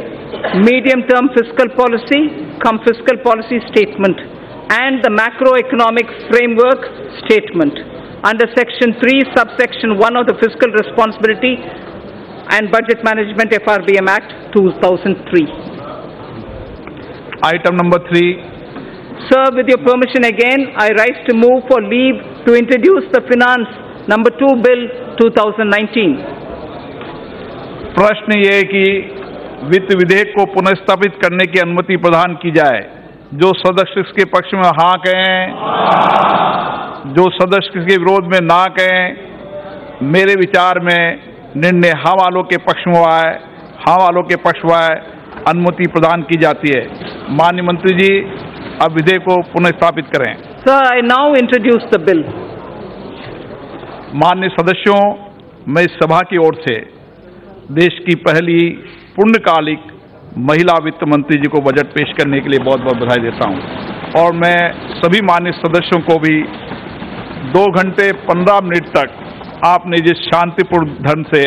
[SPEAKER 2] medium-term fiscal policy, come fiscal policy statement, and the macroeconomic framework statement. Under Section 3, subsection 1 of the Fiscal Responsibility and Budget Management FRBM Act 2003.
[SPEAKER 3] Item number 3,
[SPEAKER 2] Sir, with your permission again, I rise to move for leave to introduce the Finance Number 2 Bill 2019.
[SPEAKER 3] प्रश्न ये है कि वित्त विधेयक को पुनर्स्थापित करने की अनुमति प्रदान की जाए जो सदस्य इसके पक्ष में हाँ कहें जो सदस्य इसके विरोध में ना कहें मेरे विचार में निर्णय हाँ वालों के पक्ष में आए हाँ वालों के पक्ष में आए अनुमति प्रदान की जाती है माननीय मंत्री जी अब विधेयक को पुनर्स्थापित करें
[SPEAKER 2] sir I now introduce the bill.
[SPEAKER 3] मान्य सदस्यों, मैं सभा की ओर से देश की पहली पुण्यकालिक महिला वित्त मंत्री जी को बजट पेश करने के लिए बहुत बहुत बधाई देता हूँ। और मैं सभी मान्य सदस्यों को भी दो घंटे पंद्रह मिनट तक आपने जिस शांतिपूर्ण ढंग से